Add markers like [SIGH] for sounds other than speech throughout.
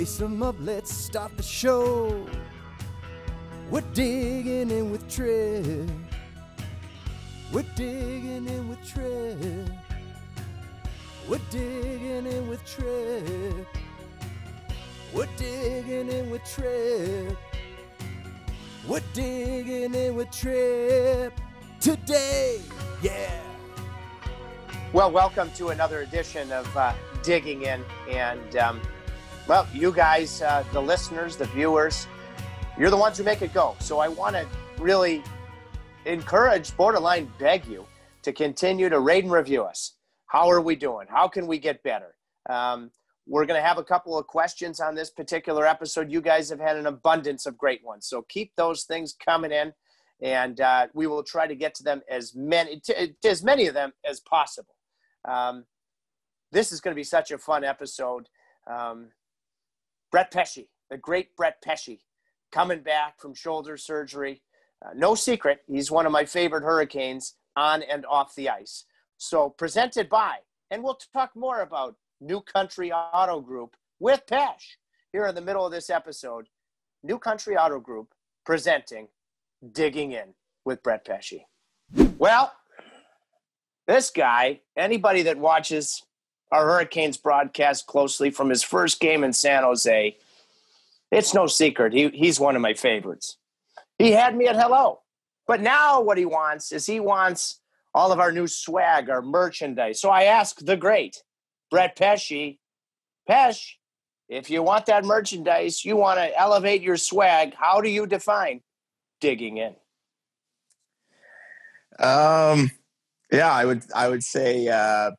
Lace them up, let's start the show. We're digging in with Tripp. We're digging in with Tripp. We're digging in with Tripp. We're digging in with Tripp. We're digging in with Tripp today. Yeah. Well, welcome to another edition of uh, Digging In. And, um, well, you guys, uh, the listeners, the viewers, you're the ones who make it go. So I want to really encourage, borderline beg you to continue to rate and review us. How are we doing? How can we get better? Um, we're going to have a couple of questions on this particular episode. You guys have had an abundance of great ones. So keep those things coming in and uh, we will try to get to them as many to, to as many of them as possible. Um, this is going to be such a fun episode. Um, Brett Pesce, the great Brett Pesce, coming back from shoulder surgery. Uh, no secret, he's one of my favorite Hurricanes on and off the ice. So presented by, and we'll talk more about New Country Auto Group with Pesh here in the middle of this episode. New Country Auto Group presenting Digging In with Brett Pesce. Well, this guy, anybody that watches our Hurricanes broadcast closely from his first game in San Jose, it's no secret. He, he's one of my favorites. He had me at hello. But now what he wants is he wants all of our new swag, our merchandise. So I asked the great Brett Pesce, Pesh, if you want that merchandise, you want to elevate your swag, how do you define digging in? Um, yeah, I would I would say uh,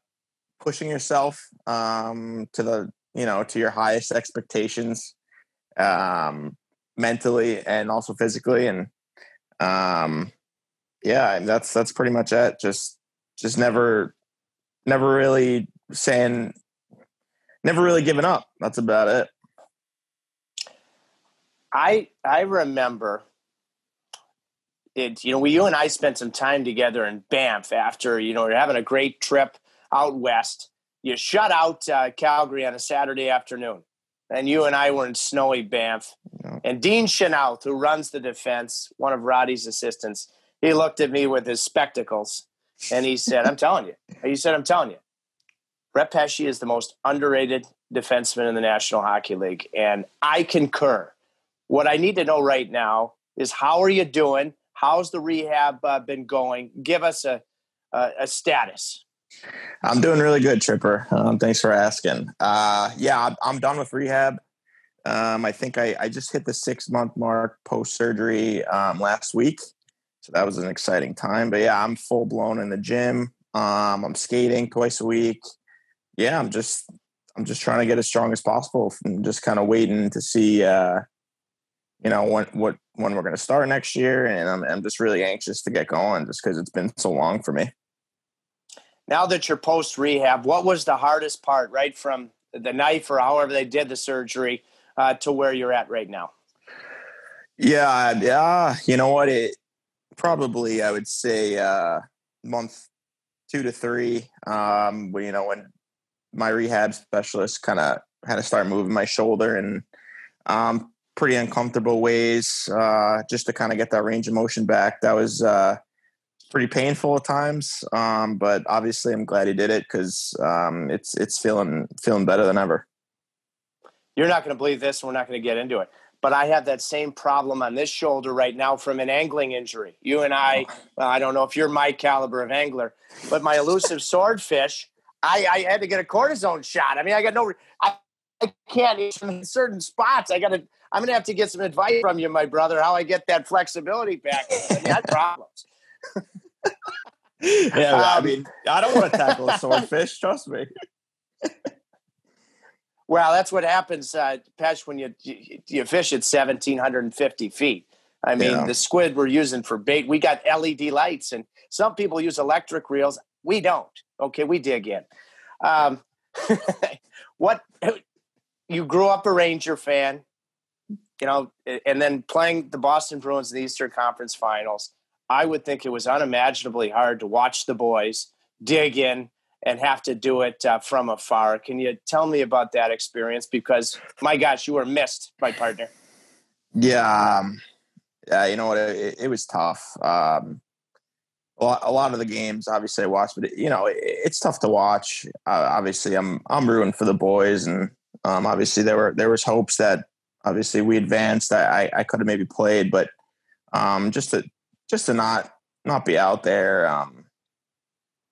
pushing yourself um, to the you know to your highest expectations, um, mentally and also physically, and um, yeah, that's that's pretty much it. Just just never never really saying never really giving up. That's about it. I I remember it. You know, we you and I spent some time together in Banff after you know you're having a great trip out west. You shut out uh, Calgary on a Saturday afternoon, and you and I were in snowy Banff. Yeah. And Dean Chynoweth, who runs the defense, one of Roddy's assistants, he looked at me with his spectacles and he said, "I'm telling you." He said, "I'm telling you." Brett Pesce is the most underrated defenseman in the National Hockey League, and I concur. What I need to know right now is how are you doing? How's the rehab uh, been going? Give us a, a, a status. I'm doing really good, Tripper. Um, thanks for asking. Uh, yeah, I'm, done with rehab. Um, I think I, I just hit the six month mark post surgery um, last week. So that was an exciting time. But yeah, I'm full blown in the gym. Um, I'm skating twice a week. Yeah, I'm just I'm just trying to get as strong as possible and just kind of waiting to see uh, you know when what when we're going to start next year and I'm, I'm just really anxious to get going just because it's been so long for me Now that you're post rehab, what was the hardest part, right from the knife or however they did the surgery uh, to where you're at right now? yeah yeah you know what it probably i would say uh month two to three um you know when my rehab specialist kind of had to start moving my shoulder and um pretty uncomfortable ways uh just to kind of get that range of motion back that was uh pretty painful at times um but obviously i'm glad he did it because um it's it's feeling feeling better than ever You're not going to believe this, and we're not going to get into it. But I have that same problem on this shoulder right now from an angling injury. You and I, well, I don't know if you're my caliber of angler, but my elusive [LAUGHS] swordfish, I, I had to get a cortisone shot. I mean, I got no, I, I can't in certain spots. I got to, I'm going to have to get some advice from you, my brother, how I get that flexibility back. I mean, problems. [LAUGHS] [LAUGHS] yeah i Um, mean i don't want to tackle a [LAUGHS] swordfish trust me Well, that's what happens, uh, Pesh, when you, you you fish at seventeen hundred and fifty feet. I mean, Yeah. the squid we're using for bait, we got LED lights, and some people use electric reels. We don't. Okay, we dig in. Um, [LAUGHS] what you grew up a Ranger fan, you know, and then playing the Boston Bruins in the Eastern Conference Finals. I would think it was unimaginably hard to watch the boys dig in and have to do it uh, from afar. Can you tell me about that experience? Because my gosh, you were missed, my partner. Yeah, um, yeah. You know what? It, it was tough. Um, a lot, a lot, of the games, obviously, I watched, but it, you know, it, it's tough to watch. Uh, obviously, I'm I'm rooting for the boys, and um, obviously there were there was hopes that obviously we advanced. I I, I could have maybe played, but um, just to just to not not be out there. Um,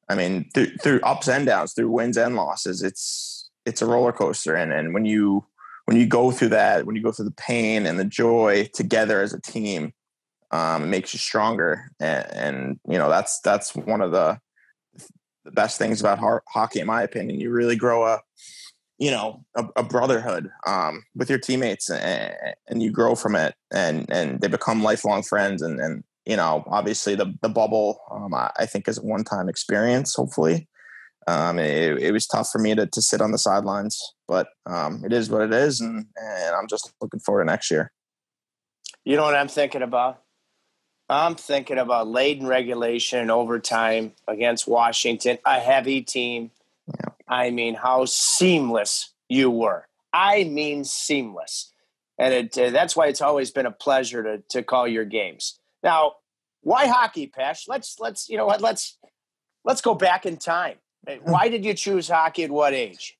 I mean, through, through ups and downs, through wins and losses, it's it's a roller coaster. And and when you when you go through that, when you go through the pain and the joy together as a team, um, it makes you stronger. And, and you know that's that's one of the the best things about hockey, in my opinion. You really grow a you know a, a brotherhood um, with your teammates, and, and, you grow from it, and and they become lifelong friends, and and you know, obviously the the bubble, um, I, I, think is a one time experience. Hopefully, um, it, it, was tough for me to to sit on the sidelines, but um, it is what it is, and and I'm just looking forward to next year. You know what I'm thinking about? I'm thinking about late in regulation and overtime against Washington, a heavy team. Yeah. I mean, how seamless you were. I mean, seamless. And it, uh, that's why it's always been a pleasure to, to call your games. Now, why hockey, Pesh? Let's let's you know what let's let's go back in time. Hmm. Why did you choose hockey at what age?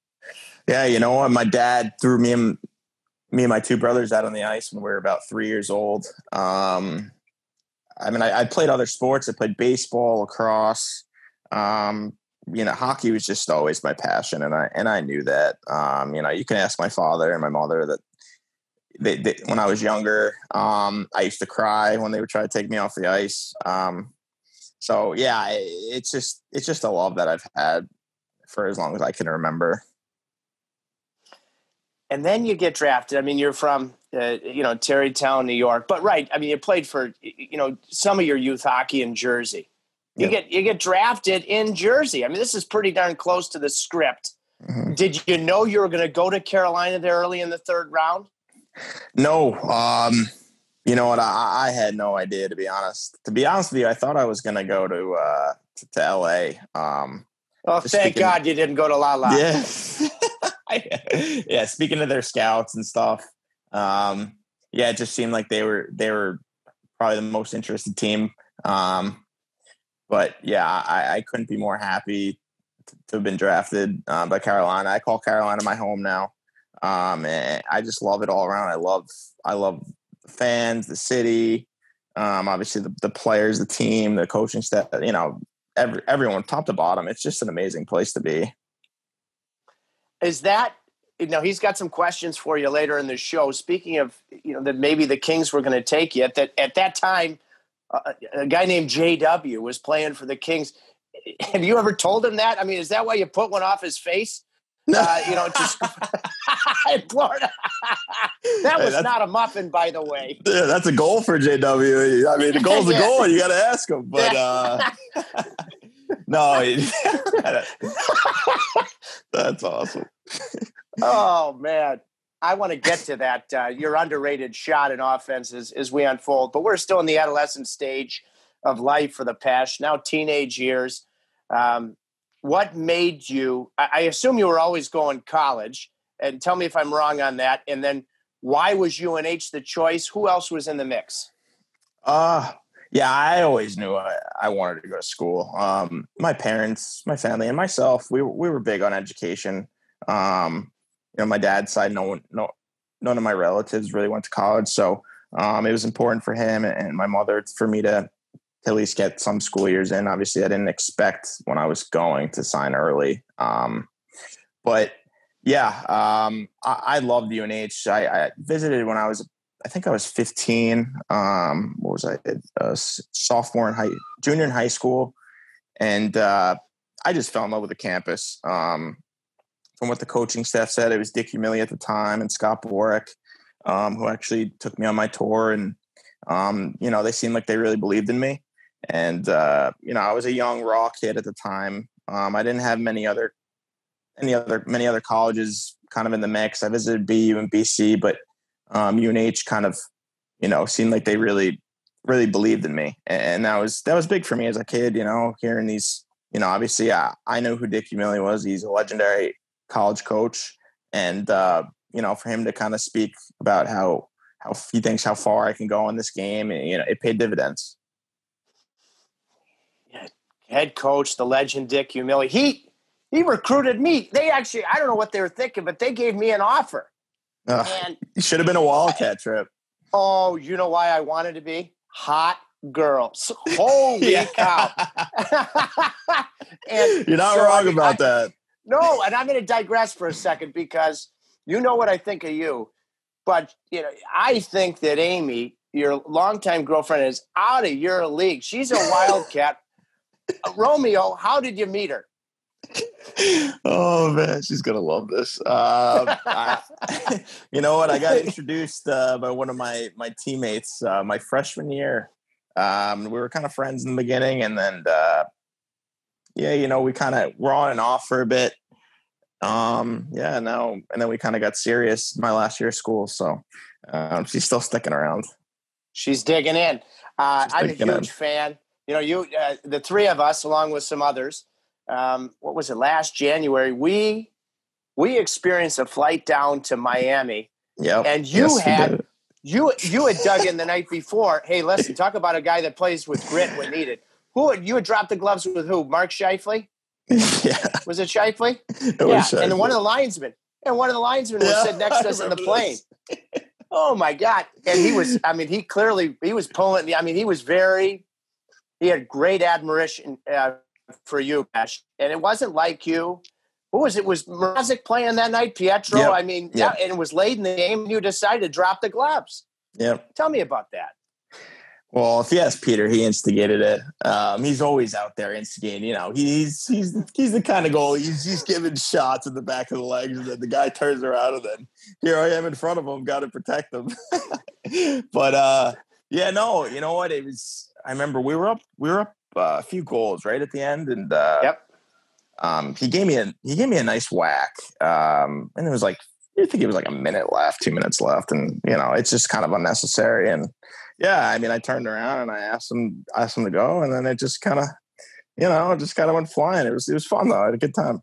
Yeah, you know what, my dad threw me and me and my two brothers out on the ice when we were about three years old. Um, I mean, I, I, played other sports. I played baseball, lacrosse. Um, you know, hockey was just always my passion, and I and I knew that. Um, you know, you can ask my father and my mother that they, they, when I was younger, um, I used to cry when they would try to take me off the ice. Um, so yeah, it's just it's just a love that I've had for as long as I can remember. And then you get drafted. I mean, you're from uh, you know Tarrytown, New York, but right. I mean, you played for you know some of your youth hockey in Jersey. You get you get drafted in Jersey. I mean, this is pretty darn close to the script. Mm-hmm. Did you know you were going to go to Carolina there early in the third round? No, um, you know what? I, I, had no idea to be honest. To be honest with you, I thought I was going to go to uh, to, to L.A. Um, oh, thank speaking, God you didn't go to La La. Yeah, [LAUGHS] [LAUGHS] yeah. Speaking of their scouts and stuff, um, yeah, it just seemed like they were they were probably the most interested team. Um, but yeah, I, I couldn't be more happy to, to have been drafted uh, by Carolina. I call Carolina my home now. Um, I just love it all around. I love I love fans, the city, um, obviously the, the players, the team, the coaching staff. You know, every, everyone, top to bottom. It's just an amazing place to be. Is that you know he's got some questions for you later in the show. Speaking of you know that maybe the Kings were going to take you at that at that time, uh, a guy named JW was playing for the Kings. Have you ever told him that? I mean, is that why you put one off his face? [LAUGHS] Uh, you know, just in [LAUGHS] Florida. that was hey, not a muffin, by the way. Yeah, that's a goal for JW. I mean, the [LAUGHS] goal's a goal. You got to ask him. But uh, no, that's awesome. oh man, I want to get to that. Uh, your underrated shot in offense as, as we unfold, but we're still in the adolescent stage of life for the past now teenage years. Um, what made you I, assume you were always going college and tell me if i'm wrong on that and then why was UNH the choice? Who else was in the mix? Uh yeah i always knew i, I wanted to go to school. Um my parents my family and myself we, we were big on education. Um you know my dad's side no one no none of my relatives really went to college so um, it was important for him and my mother for me to to at least get some school years in. Obviously, I didn't expect when I was going to sign early. Um, but yeah, um, I, I loved UNH. I, I, visited when I was, I think I was 15. Um, what was I? Sophomore in high, junior in high school, and uh, I just fell in love with the campus. Um, from what the coaching staff said, it was Dick Umile at the time and Scott Borek, um, who actually took me on my tour, and um, you know they seemed like they really believed in me. And uh, you know, I was a young raw kid at the time. Um, I didn't have many other any other many other colleges kind of in the mix. I visited BU and BC, but um, UNH kind of you know seemed like they really really believed in me, and that was that was big for me as a kid. You know, hearing these you know, obviously, I, I know who Dick Umile was. He's a legendary college coach, and uh, you know, for him to kind of speak about how how he thinks how far I can go in this game, and you know, it paid dividends. Head coach, the legend Dick Umile. He he recruited me. They actually, I don't know what they were thinking, but they gave me an offer. Uh, and it should have been a wildcat trip. Oh, you know why I wanted to be hot girls. [LAUGHS] Holy cow! [LAUGHS] [LAUGHS] and you're not so, wrong I mean, about I, that. No, and I'm going to digress for a second because you know what I think of you, but you know I think that Amy, your longtime girlfriend, is out of your league. She's a wildcat. Romeo, how did you meet her? oh man, she's gonna love this. Uh, I, [LAUGHS] you know what? I got introduced uh, by one of my my teammates uh, my freshman year. Um, we were kind of friends in the beginning, and then uh, yeah, you know, we kind of were on and off for a bit. Um, yeah, now and then we kind of got serious my last year of school. So um, she's still sticking around. She's digging in. Uh, I'm a huge in. fan. You know, you uh, the three of us, along with some others. Um, what was it? Last January, we we experienced a flight down to Miami. Yeah, and you yes, had you you had dug in the night before. Hey, listen, talk about a guy that plays with grit when needed. Who you had dropped the gloves with? Who? Mark Scheifele? [LAUGHS] yeah. Was it Scheifele? It yeah. Was Scheifele. And one of the linesmen. And one of the linesmen was yeah, sitting next to us in the [LAUGHS] plane. oh my God. And he was, I mean, he clearly he was pulling I mean, he was very he had great admiration uh, for you, Ash. And it wasn't like you. Who was it? Was Mrazek playing that night? Pietro? Yep. I mean, yep. and it was late in the game and you decided to drop the gloves. Yeah. Tell me about that. Well, if you ask Peter, he instigated it. Um, he's always out there instigating. You know, he's he's he's the kind of goal. He's he's giving shots in the back of the legs, and then the guy turns around, and then here I am in front of him, got to protect him. [LAUGHS] but uh, yeah, no, you know what? It was. I remember we were up. We were up uh, a few goals right at the end, and uh, yep. Um, he gave me a he gave me a nice whack, um, and it was like I think it was like a minute left, two minutes left, and you know it's just kind of unnecessary and yeah, I mean, I turned around and I asked him, asked him to go, and then it just kind of, you know, just kind of went flying. It was, it was fun though. I had a good time.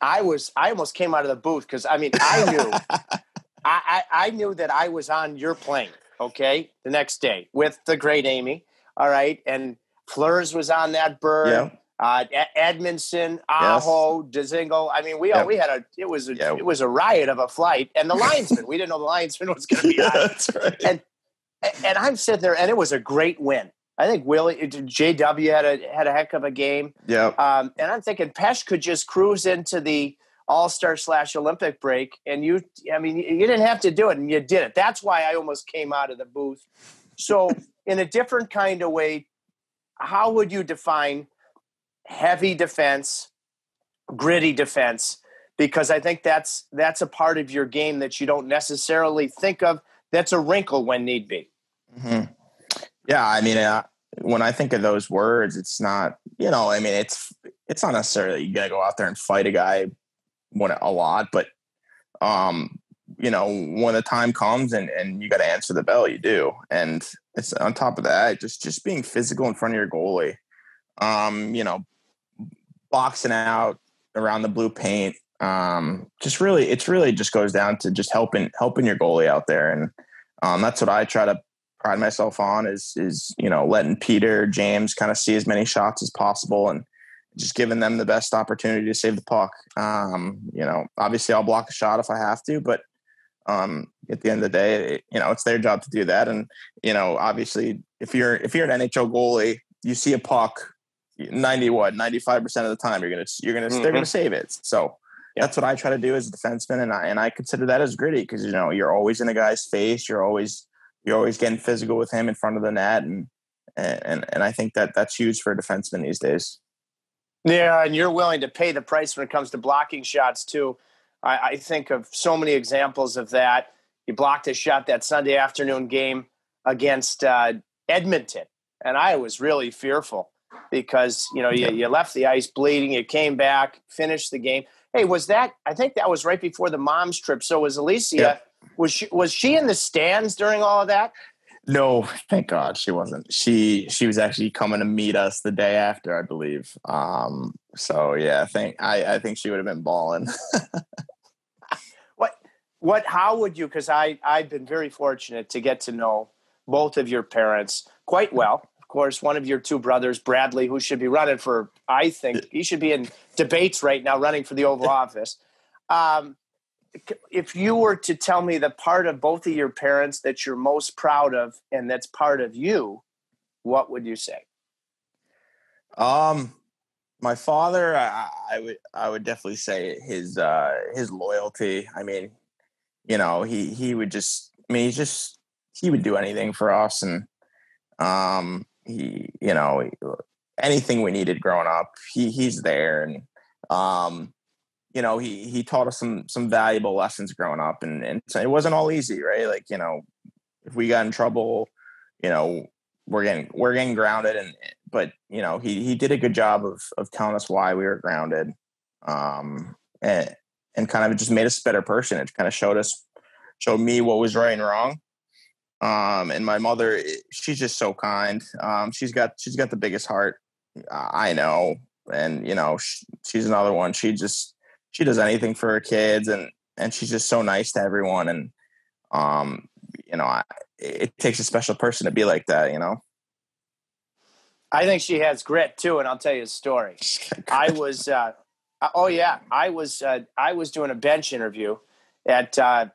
I was, I almost came out of the booth because I mean, I knew, [LAUGHS] I, I, I knew that I was on your plane. Okay, the next day with the great Amy. All right, and Fleurs was on that bird. Yeah. Uh, Edmundson, Aho, yes. Dzingel. I mean, we all, we had a it was a, yeah. it was a riot of a flight, and the linesman. we didn't know the linesman was going to be [LAUGHS] on. That's right. And and I'm sitting there, and it was a great win. I think Willie JW had a had a heck of a game. Yeah. Um, and I'm thinking Pesh could just cruise into the All Star slash Olympic break, and you, I mean, you didn't have to do it, and you did it. That's why I almost came out of the booth. So, [LAUGHS] in a different kind of way, how would you define heavy defense, gritty defense? Because I think that's that's a part of your game that you don't necessarily think of. That's a wrinkle when need be. Mm-hmm. Yeah, I mean, uh, when I think of those words, it's not you know, I mean, it's it's not necessarily you got to go out there and fight a guy a lot, but um, you know, when the time comes and and you got to answer the bell, you do, and it's on top of that, just just being physical in front of your goalie, um, you know, boxing out around the blue paint, um, just really, it's really just goes down to just helping helping your goalie out there, and um, that's what I try to pride myself on is is you know letting Peter James kind of see as many shots as possible and just giving them the best opportunity to save the puck. Um, you know, obviously I'll block a shot if I have to, but um, at the end of the day, it, you know, it's their job to do that. And you know, obviously, if you're if you're an NHL goalie, you see a puck, ninety what ninety five percent of the time, you're gonna you're gonna mm-hmm. they're gonna save it. So that's what I try to do as a defenseman, and I and I consider that as gritty because you know you're always in a guy's face, you're always you're always getting physical with him in front of the net, and and and I think that that's huge for a defenseman these days. Yeah, and you're willing to pay the price when it comes to blocking shots too. I, I think of so many examples of that. You blocked a shot that Sunday afternoon game against uh, Edmonton, and I was really fearful because you know you, you left the ice bleeding, you came back, finished the game. Hey, was that? I think that was right before the mom's trip. So was Alicia? Yeah. Was she was she in the stands during all of that? No, thank God she wasn't. She she was actually coming to meet us the day after, I believe. Um, so yeah, I think I, I think she would have been balling. [LAUGHS] what what how would you because I I've been very fortunate to get to know both of your parents quite well. Of course, one of your two brothers, Bradley, who should be running for I think he should be in debates right now running for the Oval [LAUGHS] Office. Um, if you were to tell me the part of both of your parents that you're most proud of and that's part of you, what would you say? Um, my father, I, I would, I would definitely say his, uh, his loyalty. I mean, you know, he, he would just, I mean, he just, he would do anything for us. And, um, he, you know, anything we needed growing up, he, he's there. And, um, you know, he he taught us some some valuable lessons growing up, and and so it wasn't all easy, right? Like you know, if we got in trouble, you know, we're getting we're getting grounded, and but you know, he he did a good job of of telling us why we were grounded, um, and and kind of just made us a better person. It kind of showed us showed me what was right and wrong. Um, and my mother, eh, she's just so kind. Um, she's got she's got the biggest heart I know, and you know, she, she's another one. She just she does anything for her kids and and she's just so nice to everyone and um you know I, it takes a special person to be like that you know? I think she has grit too and i'll tell you a story. [LAUGHS] I was uh oh yeah i was uh, i was doing a bench interview at uh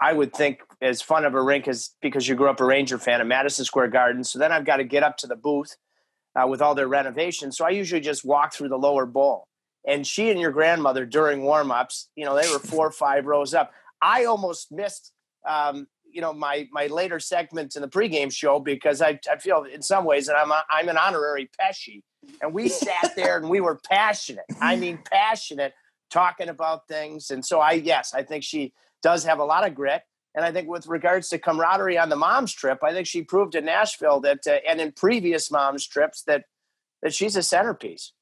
i would think as fun of a rink as because you grew up a ranger fan at madison square garden so then i've got to get up to the booth uh, with all their renovations so i usually just walk through the lower bowl and she and your grandmother during warm-ups you know they were four or five rows up i almost missed um, you know my my later segment in the pregame show because I, I feel in some ways that I'm a, I'm an honorary Pesce, and we sat there and we were passionate. I mean passionate, talking about things. And so I yes, I think she does have a lot of grit. And I think with regards to camaraderie on the mom's trip, I think she proved in Nashville that uh, and in previous mom's trips that that she's a centerpiece.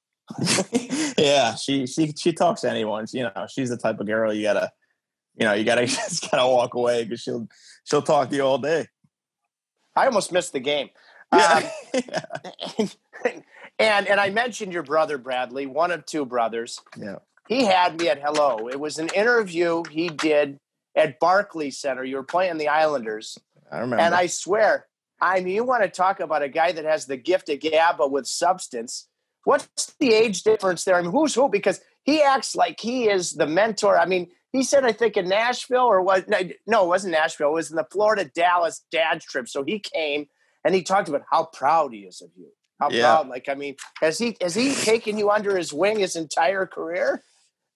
Yeah, she she she talks to anyone. You know, she's the type of girl you gotta, you know, you gotta [LAUGHS] just gotta walk away because she'll she'll talk to you all day. I almost missed the game. Yeah. Um, [LAUGHS] and and I mentioned your brother Bradley, one of two brothers. Yeah. He had me at hello. It was an interview he did at Barclays Center. You were playing the Islanders. I remember. And I swear, I mean, you want to talk about a guy that has the gift of gab, but with substance. What's the age difference there? I mean, who's who? Because he acts like he is the mentor. I mean, he said, I think in Nashville or what? No, it wasn't Nashville. It was in the Florida Dallas dad trip. So he came and he talked about how proud he is of you. How yeah. proud? Like, I mean, has he has he taken you under his wing his entire career?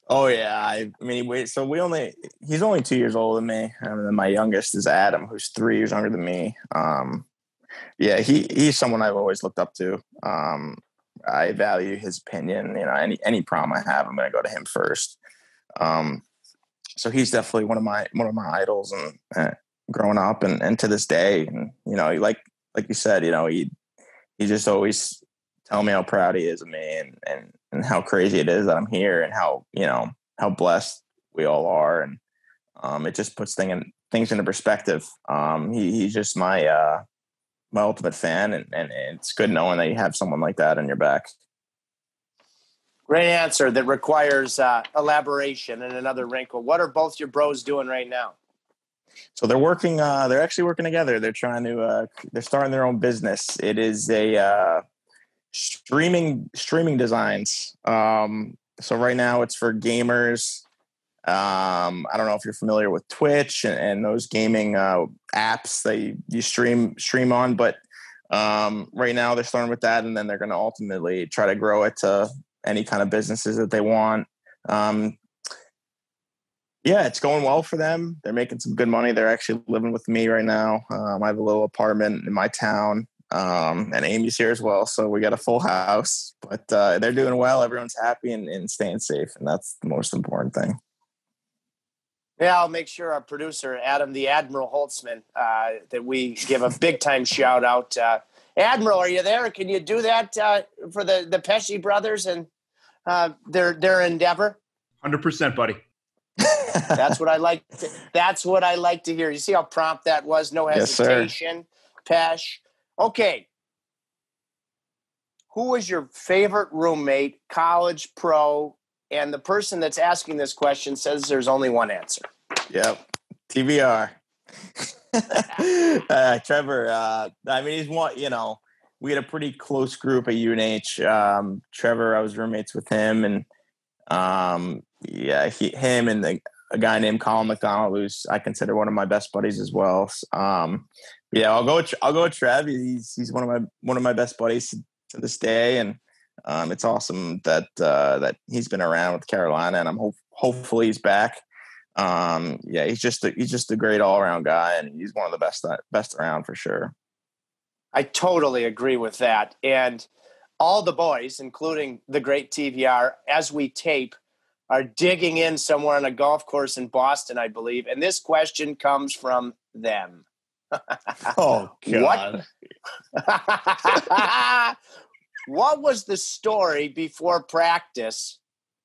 Oh yeah, I, mean, wait. So we only he's only two years older than me, and then my youngest is Adam, who's three years younger than me. Um, yeah, he he's someone I've always looked up to. Um, I value his opinion. You know, any any problem I have, I'm going to go to him first. Um, so he's definitely one of my one of my idols, and uh, growing up, and, and to this day, and you know, like like you said, you know, he he just always tell me how proud he is of me, and and and how crazy it is that I'm here, and how you know how blessed we all are, and um, it just puts thing in, things into perspective. Um, he, he's just my uh, my ultimate fan, and, and it's good knowing that you have someone like that on your back. Great answer that requires uh, elaboration and another wrinkle. What are both your bros doing right now? So they're working. Uh, they're actually working together. They're trying to. Uh, they're starting their own business. It is a uh, streaming streaming designs. Um, so right now it's for gamers um, I don't know if you're familiar with Twitch and, and those gaming uh, apps that you, you, stream stream on, but um, right now they're starting with that, and then they're going to ultimately try to grow it to any kind of businesses that they want. Um, yeah, it's going well for them. They're making some good money. They're actually living with me right now. Um, I have a little apartment in my town, um, and Amy's here as well. So we got a full house, but uh, they're doing well. Everyone's happy and, and staying safe, and that's the most important thing. Yeah, I'll make sure our producer, Adam the Admiral Holtzman, uh, that we give a big time shout out. Uh, Admiral, are you there? Can you do that uh, for the, the Pesce brothers and uh, their their endeavor? Hundred percent, buddy. [LAUGHS] [LAUGHS] that's what I like. To, that's what I like to hear. You see how prompt that was? No hesitation. Yes, Pesh. Okay. Who was your favorite roommate, college, pro? And the person that's asking this question says there's only one answer. Yep. TVR. [LAUGHS] uh, Trevor, uh, I mean, he's one, you know, we had a pretty close group at UNH. Um, Trevor, I was roommates with him, and um, yeah, he, him, and the, a guy named Colin McDonald, who's I consider one of my best buddies as well. Um, yeah, I'll go. With, I'll go with Trev. He's he's one of my one of my best buddies to, this day, and um, it's awesome that uh, that he's been around with Carolina, and I'm hope hopefully he's back. Um, yeah, he's just a, he's just a great all around guy, and he's one of the best best around for sure. I totally agree with that. And all the boys, including the great TVR, as we tape, are digging in somewhere on a golf course in Boston, I believe. And this question comes from them. [LAUGHS] oh, God. What, [LAUGHS] what was the story before practice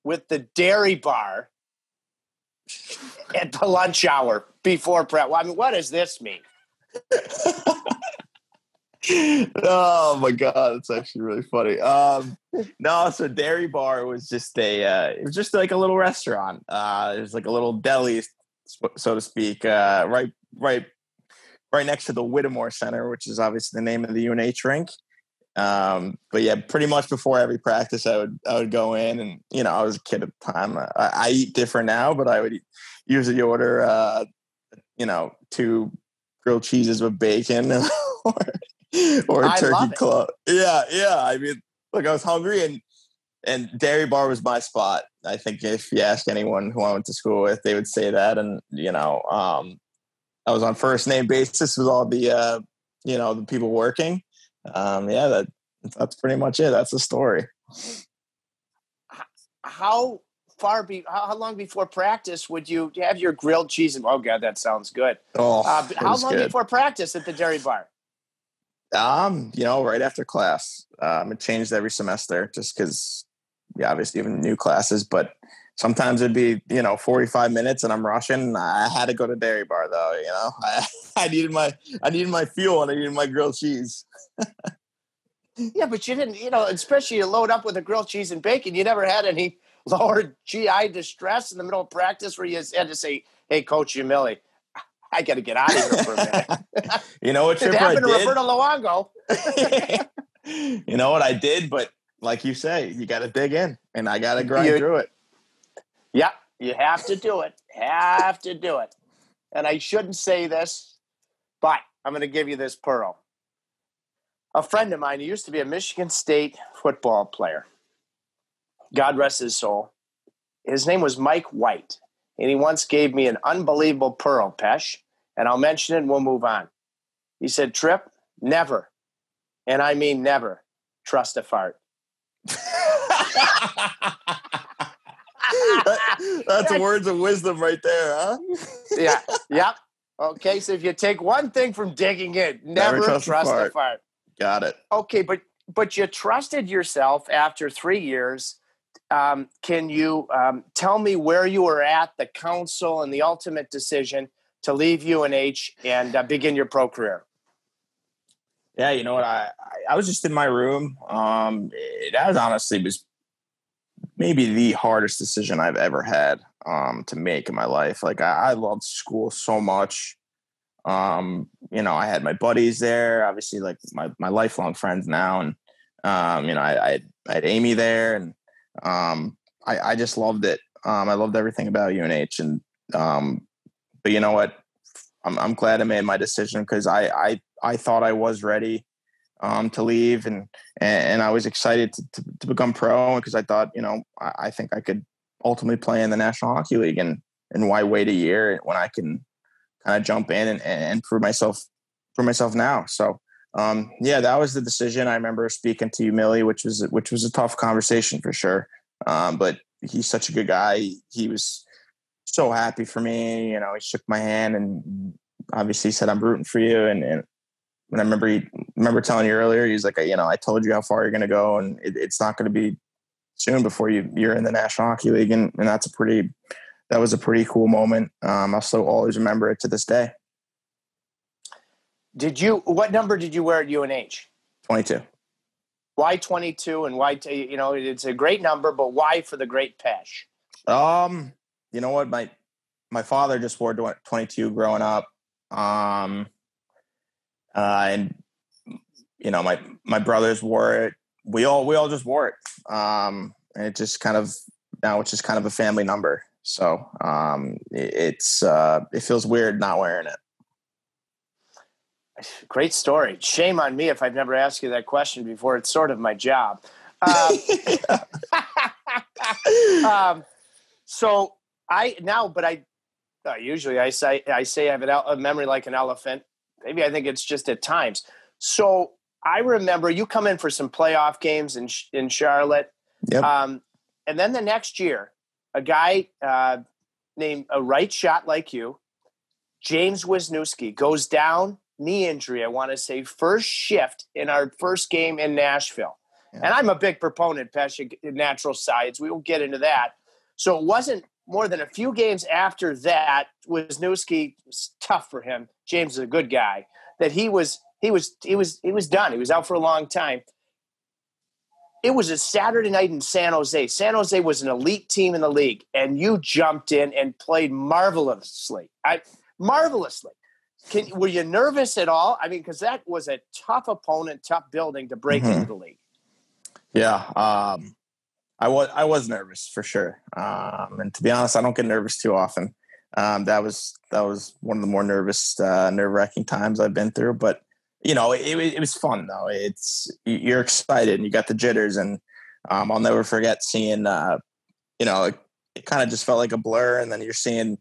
with the dairy bar at the lunch hour before prep. I mean, what does this mean? [LAUGHS] oh my god, it's actually really funny. Um, no, so Dairy Bar was just a uh, it was just like a little restaurant. Uh, it was like a little deli, so to speak, uh, right right right next to the Whittemore Center, which is obviously the name of the UNH rink. Um, but yeah, pretty much before every practice, I would I would go in, and you know, I was a kid at the time. I, I eat different now, but I would usually order, uh, you know, two grilled cheeses with bacon [LAUGHS] or or a turkey club. Yeah, yeah. I mean, look, I was hungry and and Dairy Bar was my spot. I think if you ask anyone who I went to school with, they would say that. And you know, um, I was on first name basis with all the uh, you know the people working. Um, yeah, that that's pretty much it. That's the story. How far be how, long before practice would you have your grilled cheese and oh god that sounds good oh uh, how long good. before practice at the dairy bar um, you know, right after class. Um, it changed every semester just because, yeah, obviously even new classes, but sometimes it'd be, you know, 45 minutes and I'm rushing. I had to go to Dairy Bar though, you know, [LAUGHS] I, I needed my, I needed my fuel and I needed my grilled cheese. yeah, but you didn't, you know, especially you load up with a grilled cheese and bacon. You never had any [LAUGHS] lower GI distress in the middle of practice where you had to say, Hey, Coach Umile, I got to get out of here for a minute. [LAUGHS] you know what? it happened to Roberto Luongo. you know what I did, but like you say, you got to dig in, and I got to grind you, through it. Yeah, you have to do it. have to do it. And I shouldn't say this, but I'm going to give you this pearl. A friend of mine who used to be a Michigan State football player, God rest his soul, his name was Mike White and he once gave me an unbelievable pearl, Pesh, and I'll mention it and we'll move on. He said, Tripp, never, and I mean never, trust a fart. [LAUGHS] that, [LAUGHS] that's words of wisdom right there, huh? yeah. [LAUGHS] Yep. Okay, so if you take one thing from digging in, never, never trust, trust a, fart. a fart. Got it. Okay, but but you trusted yourself after three years um, can you um, tell me where you were at the council and the ultimate decision to leave UNH and uh, begin your pro career? Yeah, you know what? I I was just in my room. Um, that was honestly was maybe the hardest decision I've ever had um, to make in my life. Like I, I loved school so much. Um, you know, I had my buddies there, obviously, like my my lifelong friends now, and um, you know, I, I had, I had Amy there, and um, I, I just loved it. Um, I loved everything about UNH, and um, but you know what? I'm, I'm glad I made my decision because I, I I thought I was ready um, to leave, and and I was excited to, to, to become pro because I thought you know I, I, think I could ultimately play in the National Hockey League, and and why wait a year when I can kind of jump in and, and prove myself for myself now. So um, yeah, that was the decision. I remember speaking to you, Millie, which was which was a tough conversation for sure. Um, but he's such a good guy. He was so happy for me. You know, he shook my hand and obviously said, "I'm rooting for you." And, and I remember he remember telling you earlier, he's like, "You know, I told you how far you're going to go, and it, it's not going to be soon before you you're in the National Hockey League." And, and that's a pretty that was a pretty cool moment. Um, I'll still always remember it to this day Did you? What number did you wear at UNH? Twenty-two. Why twenty-two? And why? T- you know, it's a great number, but why for the great Pesh? Um, you know what? My my father just wore twenty-two growing up. Um, uh, and you know, my my brothers wore it. We all we all just wore it. Um, and it just kind of now it's just kind of a family number. So um, it, it's uh, it feels weird not wearing it. Great story. Shame on me if I've never asked you that question before. It's sort of my job. Um, [LAUGHS] um, so I now, but I uh, usually I say I say I have an, a memory like an elephant. Maybe I think it's just at times. So I remember you come in for some playoff games in in Charlotte. Yep. Um, and then the next year, a guy uh, named a right shot like you, James Wisniewski, goes down knee injury. I want to say first shift in our first game in Nashville. Yeah. And I'm a big proponent, Pesha, natural sides. We will get into that. So it wasn't more than a few games after that. Wisniewski was tough for him. James is a good guy. That he was he was he was he was done. He was out for a long time. It was a Saturday night in San Jose. San Jose was an elite team in the league, and you jumped in and played marvelously. I marvelously. Can, were you nervous at all? I mean, because that was a tough opponent, tough building to break mm-hmm. into the league. Yeah, um, I was I was nervous for sure. Um, and to be honest, I don't get nervous too often. Um, that was that was one of the more nervous, uh, nerve wracking times I've been through. But you know, it, it, was fun though. It's you're excited and you got the jitters, and um, I'll never forget seeing. Uh, you know, it, it kind of just felt like a blur, and then you're seeing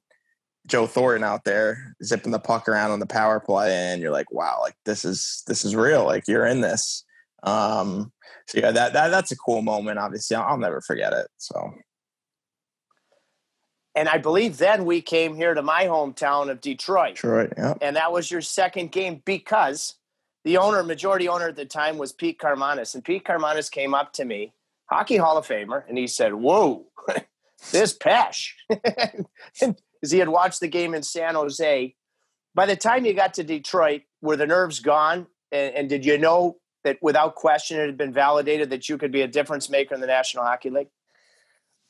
Joe Thornton out there zipping the puck around on the power play, and you're like, wow, like this is this is real. Like you're in this. Um, so yeah, that, that that's a cool moment. Obviously, I'll, I'll never forget it. So. And I believe then we came here to my hometown of Detroit. Detroit, yeah. And that was your second game because the owner, majority owner at the time was Pete Karmanos. And Pete Karmanos came up to me, Hockey Hall of Famer, and he said, Whoa, [LAUGHS] this Pesh. [LAUGHS] Because he had watched the game in San Jose. By the time you got to Detroit, were the nerves gone? And, and did you know that without question it had been validated that you could be a difference maker in the National Hockey League?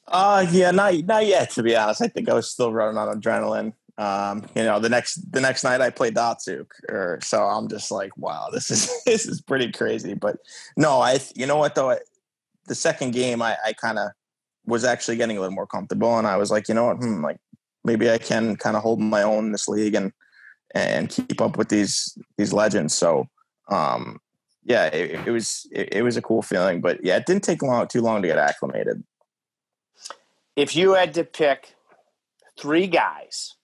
Uh yeah, not not yet. To be honest, I think I was still running on adrenaline. Um, you know, the next the next night I played Datsyuk, or so I'm just like, wow, this is [LAUGHS] this is pretty crazy. But no, I you know what though, I, the second game I, I kind of was actually getting a little more comfortable, and I was like, you know what, hmm, like maybe I can kind of hold my own in this league and and keep up with these these legends. So um, yeah, it, it was it, it, was a cool feeling. But yeah, it didn't take long too long to get acclimated. If you had to pick three guys,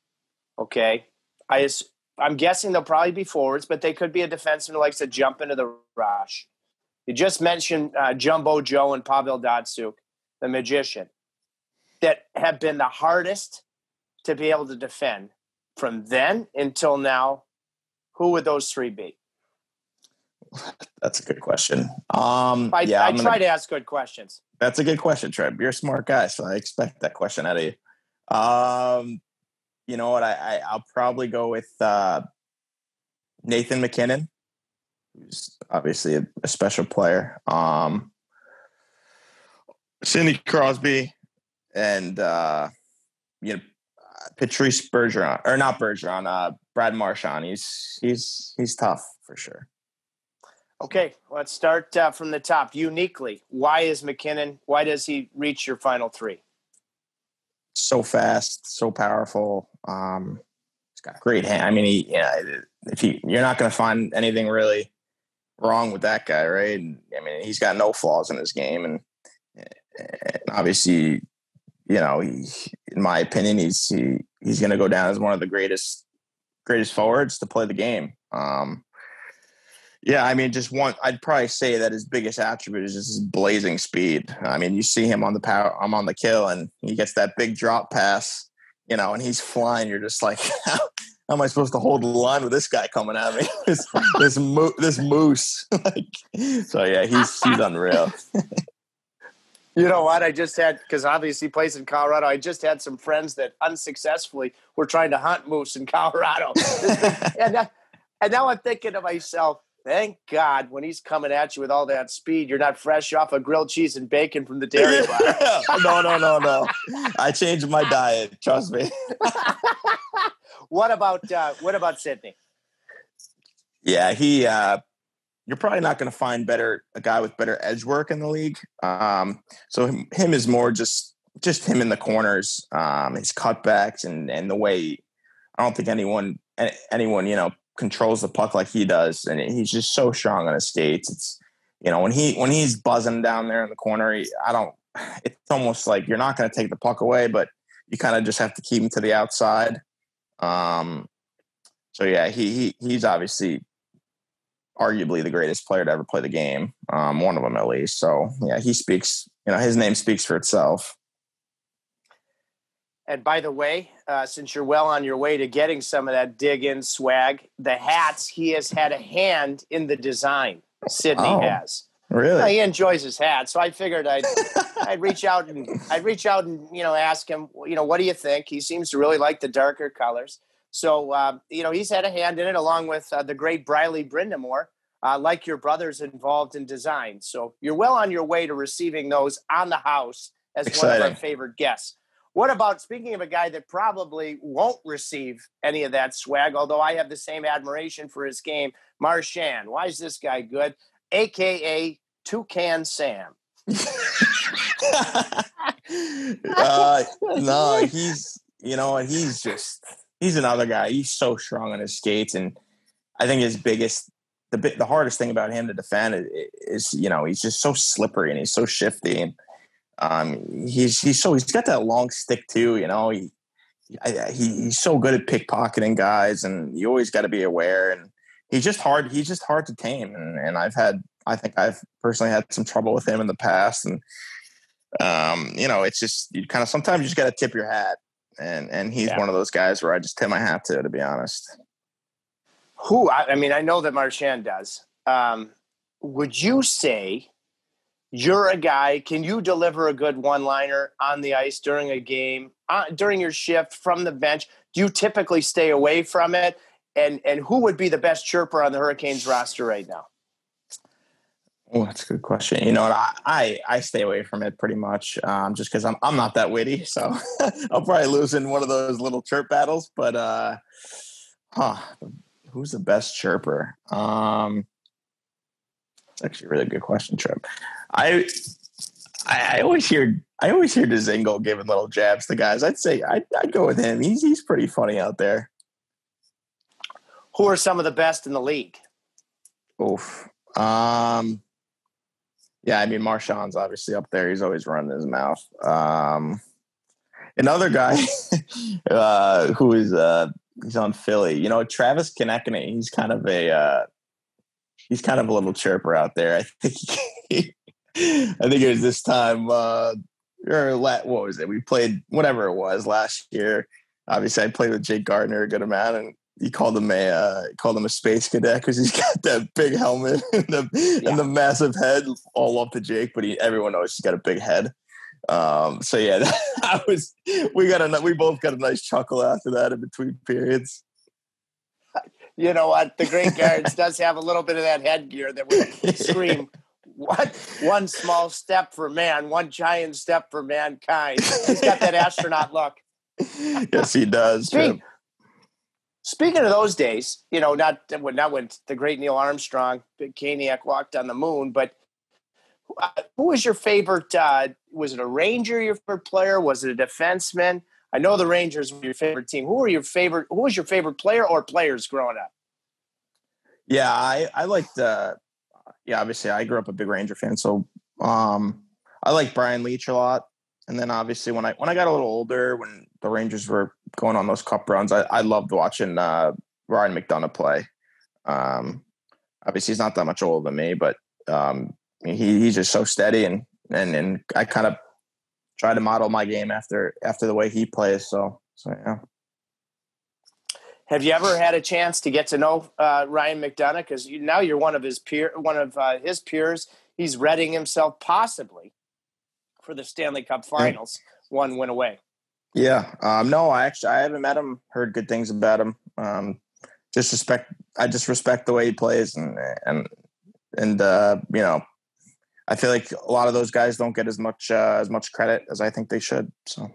okay, I I'm guessing they'll probably be forwards, but they could be a defenseman who likes to jump into the rush. You just mentioned uh, Jumbo Joe and Pavel Datsyuk, the magician, that have been the hardest to be able to defend from then until now. Who would those three be? [LAUGHS] That's a good question. Um, I, yeah, I try to ask good questions. That's a good question, Trev. You're a smart guy, so I expect that question out of you. Um, you know what? I, I will probably go with uh, Nathan MacKinnon, who's obviously a, a special player. Um, Sidney Crosby, and uh, you know Patrice Bergeron, or not Bergeron, uh, Brad Marchand. He's he's he's tough for sure. Okay, let's start uh, from the top. Uniquely, why is MacKinnon? Why does he reach your final three? So fast, so powerful. Um, he's got great hand. I mean, he, yeah, if he, you're not going to find anything really wrong with that guy, right? I mean, he's got no flaws in his game, and, and obviously, you know, he, in my opinion, he's he, he's going to go down as one of the greatest greatest forwards to play the game. Um, yeah, I mean, just one. I'd probably say that his biggest attribute is just his blazing speed. I mean, you see him on the power. I'm on the kill, and he gets that big drop pass, you know, and he's flying. You're just like, [LAUGHS] how, how am I supposed to hold the line with this guy coming at me? [LAUGHS] this this, mo- this moose. [LAUGHS] like, so yeah, he's he's unreal. You know what? I just had because obviously he plays in Colorado. I just had some friends that unsuccessfully were trying to hunt moose in Colorado, and and now I'm thinking to myself, thank God when he's coming at you with all that speed, you're not fresh off of grilled cheese and bacon from the dairy [LAUGHS] bar. no, no, no, no. I changed my diet. Trust me. [LAUGHS] what about uh, what about Sidney? Yeah, he. Uh, you're probably not going to find better a guy with better edge work in the league. Um, so him, him, is more just just him in the corners, um, his cutbacks, and and the way I don't think anyone anyone you know controls the puck like he does, and he's just so strong on his skates. It's you know when he when he's buzzing down there in the corner, he, I don't. [SIGHS] It's almost like you're not going to take the puck away, but you kind of just have to keep him to the outside. Um, so yeah, he he he's obviously arguably the greatest player to ever play the game, um, one of them at least. So yeah, he speaks. You know, his name speaks for itself. And by the way, uh, since you're well on your way to getting some of that dig in swag, the hats he has had a hand in the design. Sydney oh, has. Really? he enjoys his hat, so I figured I'd [LAUGHS] I'd reach out and I'd reach out and you know ask him, you know, what do you think? He seems to really like the darker colors. So uh, you know, he's had a hand in it along with uh, the great Briley Brind'Amour, uh, like your brothers involved in design. So you're well on your way to receiving those on the house as Exciting. one of our favorite guests. What about speaking of a guy that probably won't receive any of that swag, although I have the same admiration for his game, Marchand. Why is this guy good? AKA Toucan Sam. uh, no, he's you know he's just he's another guy. He's so strong on his skates, and I think his biggest the the hardest thing about him to defend is, is you know he's just so slippery and he's so shifty and um, he's he's so he's got that long stick too. You know, he, I, he he's so good at pickpocketing guys, and you always got to be aware. And he's just hard. He's just hard to tame. And, and I've had I think I've personally had some trouble with him in the past. And um, you know, it's just you kind of sometimes you just got to tip your hat. And and he's yeah. one of those guys where I just tip my hat to, to be honest. Who I, I mean, I know that Marchand does. Um, would you say you're a guy. Can you deliver a good one liner on the ice during a game, uh, during your shift from the bench? Do you typically stay away from it? And and who would be the best chirper on the Hurricanes roster right now? Oh, that's a good question. You know, I I, I stay away from it pretty much, um, just because I'm I'm not that witty. [LAUGHS] So I'll probably lose in one of those little chirp battles. But uh, huh, who's the best chirper? Um, it's actually a really good question, Tripp. I, I, I always hear I always hear Dzingel giving little jabs to guys. I'd say I'd, I'd go with him. He's he's pretty funny out there. Who are some of the best in the league? Oof. Um, yeah, I mean Marchand's obviously up there. He's always running his mouth. Um, another guy [LAUGHS] uh, who is uh, he's on Philly. You know, Travis Konecny. He's kind of a uh, he's kind of a little chirper out there. I think he, I think it was this time, uh, or what was it? We played whatever it was last year. Obviously, I played with Jake Gardiner a good amount, and he called him a uh, called him a space cadet because he's [LAUGHS] got that big helmet and the yeah. and the massive head. All up to Jake, but he, everyone knows he's got a big head. Um, so yeah, [LAUGHS] that, I was we got a we both got a nice chuckle after that in between periods. You know what? The Great Guards does have a little bit of that headgear that would scream what one small step for man, one giant step for mankind. He's got that astronaut look. yes, he does. Speak, speaking of those days, you know, not when not when the great Neil Armstrong, Big Caniac walked on the moon, but uh, who was your favorite? Uh, was it a Ranger, your favorite player? Was it a defenseman? I know the Rangers were your favorite team. Who were your favorite? Who was your favorite player or players growing up? Yeah, I I liked uh, yeah, obviously I grew up a big Ranger fan, so um, I like Brian Leetch a lot. And then obviously when I when I got a little older, when the Rangers were going on those cup runs, I, I loved watching uh, Ryan McDonagh play. Um, obviously he's not that much older than me, but um, he he's just so steady and and and I kind of try to model my game after after the way he plays. So so yeah. Have you ever had a chance to get to know uh, Ryan McDonagh? Because you, now you're one of his peer, one of uh, his peers. He's readying himself possibly for the Stanley Cup Finals, one went away. Yeah, um, no, I actually I haven't met him. Heard good things about him. Um, just respect. I just respect the way he plays, and and and uh, you know, I feel like a lot of those guys don't get as much uh, as much credit as I think they should. So.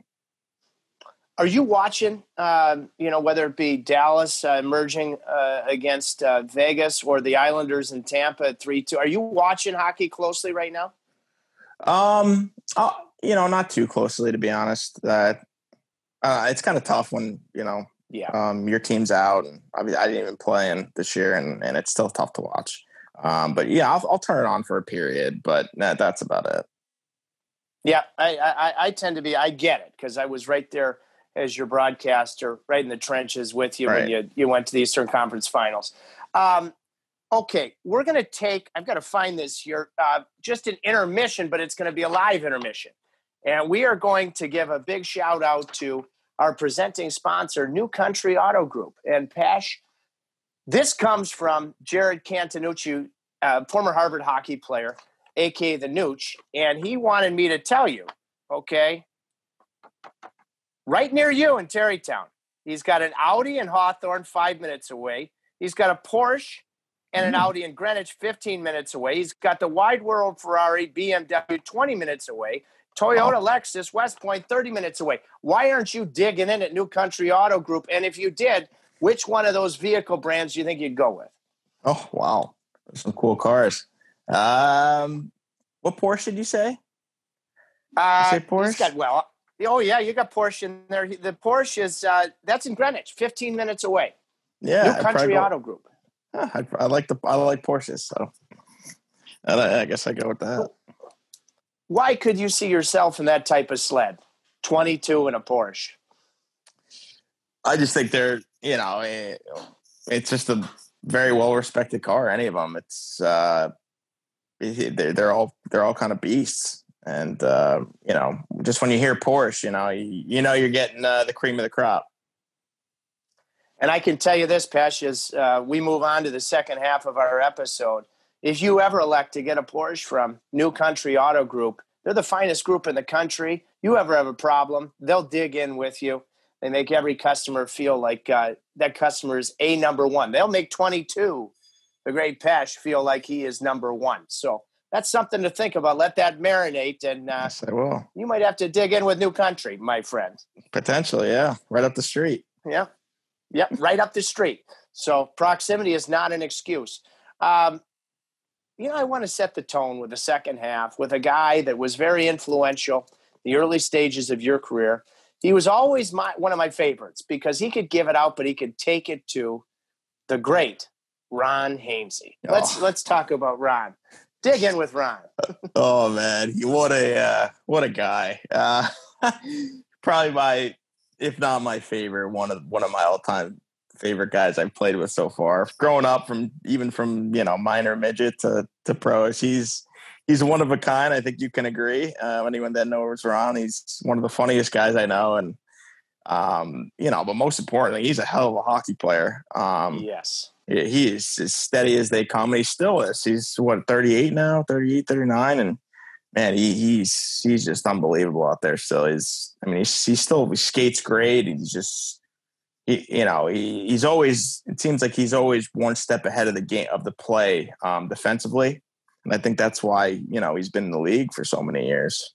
Are you watching, um, you know, whether it be Dallas uh, emerging uh, against uh, Vegas or the Islanders in Tampa at 3 2? Are you watching hockey closely right now? Um, uh, you know, not too closely, to be honest. Uh, uh, it's kind of tough when, you know, yeah. um, your team's out. And I, mean, I didn't even play in this year, and, and it's still tough to watch. Um, but yeah, I'll, I'll turn it on for a period, but that, that's about it. Yeah, I, I, I tend to be, I get it because I was right there as your broadcaster, right in the trenches with you right. when you you went to the Eastern Conference Finals. Um, okay, we're going to take. I've got to find this here. Uh, just an intermission, but it's going to be a live intermission, and we are going to give a big shout out to our presenting sponsor, New Country Auto Group, and Pash. This comes from Jared Cantanucci, uh, former Harvard hockey player, aka the Nooch, and he wanted me to tell you, okay, right near you in Tarrytown. He's got an Audi in Hawthorne, five minutes away. He's got a Porsche and an mm. Audi in Greenwich, 15 minutes away. He's got the Wide World Ferrari BMW, 20 minutes away. Toyota oh. Lexus West Point, 30 minutes away. Why aren't you digging in at New Country Auto Group? And if you did, which one of those vehicle brands do you think you'd go with? Oh, wow. some cool cars. Um, what Porsche did you say? Uh, you say Porsche? Got, well, Oh yeah, you got Porsche in there. The Porsche is uh, that's in Greenwich, 15 minutes away. Yeah, New Country Auto Group. I, I, like the I like Porsches, so I, I guess I go with that. Why could you see yourself in that type of sled? 22 in a Porsche. I just think they're you know eh, it's just a very well respected car. Any of them, it's uh, they're they're all they're all kind of beasts. And uh, you know, just when you hear Porsche, you know, you, you know you're getting uh, the cream of the crop. And I can tell you this, Pesh, as uh, we move on to the second half of our episode, if you ever elect to get a Porsche from New Country Auto Group, they're the finest group in the country. You ever have a problem, they'll dig in with you. They make every customer feel like uh, that customer is a number one. They'll make 22, the great Pesh, feel like he is number one. So that's something to think about. Let that marinate, and uh, yes, I will. You might have to dig in with New Country, my friend. Potentially, yeah, right up the street. Yeah, yep, right up the street. So proximity is not an excuse. Um, you know, I want to set the tone with the second half with a guy that was very influential the early stages of your career. He was always my one of my favorites because he could give it out, but he could take it to the great Ron. Let's oh. let's talk about Ron dig in with Ron. [LAUGHS] oh man, what a uh, what a guy! Uh, [LAUGHS] probably my, if not my favorite, one of one of my all time favorite guys I've played with so far. Growing up from even from you know minor midget to to pros, he's he's one of a kind. I think you can agree. Uh, anyone that knows Ron, he's one of the funniest guys I know, and um, you know, but most importantly, he's a hell of a hockey player. Um, yes he is as steady as they come. And he still is. He's what 38 now, 38, 39, and man, he, he's he's just unbelievable out there. Still, he's I mean, he's, he still he skates great. He's just he, you know he, he's always it seems like he's always one step ahead of the game of the play um, defensively, and I think that's why you know he's been in the league for so many years.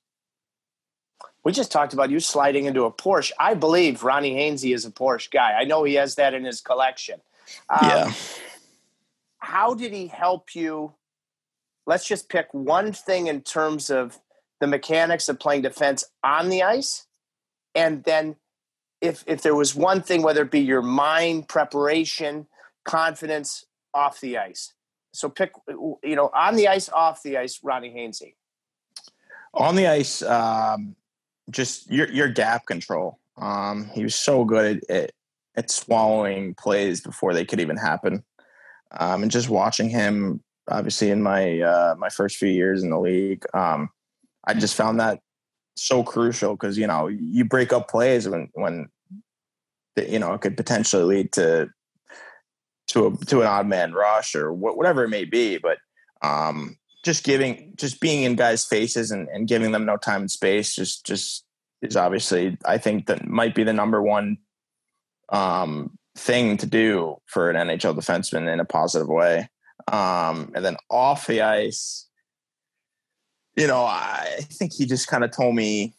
We just talked about you sliding into a Porsche. I believe Ronnie Hainsey is a Porsche guy. I know he has that in his collection. Um, yeah. How did he help you? Let's just pick one thing in terms of the mechanics of playing defense on the ice, and then if if there was one thing, whether it be your mind, preparation, confidence off the ice. So pick, you know, on the ice, off the ice, Ronnie Hainsey. On the ice, um, just your your gap control. Um, he was so good at, at at swallowing plays before they could even happen. Um, and just watching him, obviously in my uh, my first few years in the league, um, I just found that so crucial because you know you break up plays when when you know it could potentially lead to to a to an odd man rush or wh- whatever it may be, but um, just giving just being in guys' faces and, and giving them no time and space just just is obviously I think that might be the number one um, thing to do for an NHL defenseman in a positive way. Um, and then off the ice, you know, I think he just kind of told me.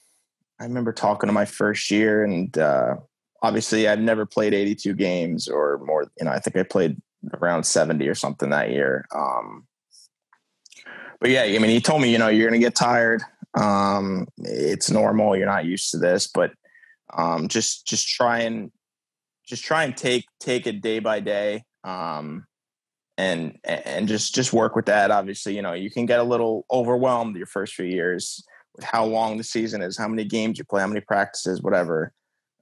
I remember talking to my first year, and uh, obviously, I'd never played 82 games or more. You know, I think I played around 70 or something that year. Um, but yeah, I mean, he told me, you know, you're going to get tired. Um, it's normal. You're not used to this, but um, just just try and just try and take take it day by day. Um, and and just just work with that. Obviously, you know, you can get a little overwhelmed your first few years with how long the season is, how many games you play, how many practices, whatever.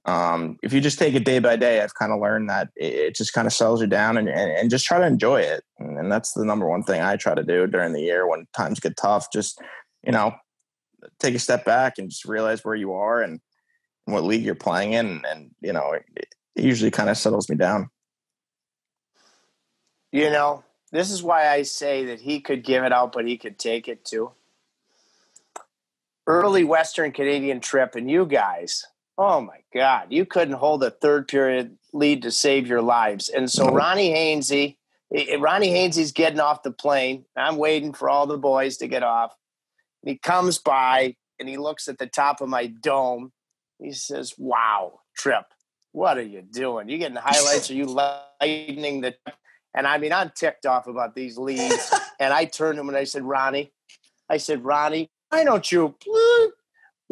Um, if you just take it day by day, I've kind of learned that it, just kind of settles you down and, and, and, just try to enjoy it. And that's the number one thing I try to do during the year when times get tough. Just, you know, take a step back and just realize where you are and what league you're playing in. And, and you know, it, it usually kind of settles me down. You know, this is why I say that he could give it out, but he could take it too. Early Western Canadian trip, and you guys, oh my God, you couldn't hold a third period lead to save your lives. And so Ronnie Hainsey, eh, eh, Ronnie Hainsey's getting off the plane. I'm waiting for all the boys to get off. And he comes by and he looks at the top of my dome. He says, Wow, Tripp, what are you doing? You getting highlights? Are you lightening the and I mean, I'm ticked off about these leads. [LAUGHS] and I turned to him and I said, Ronnie, I said, Ronnie, why don't you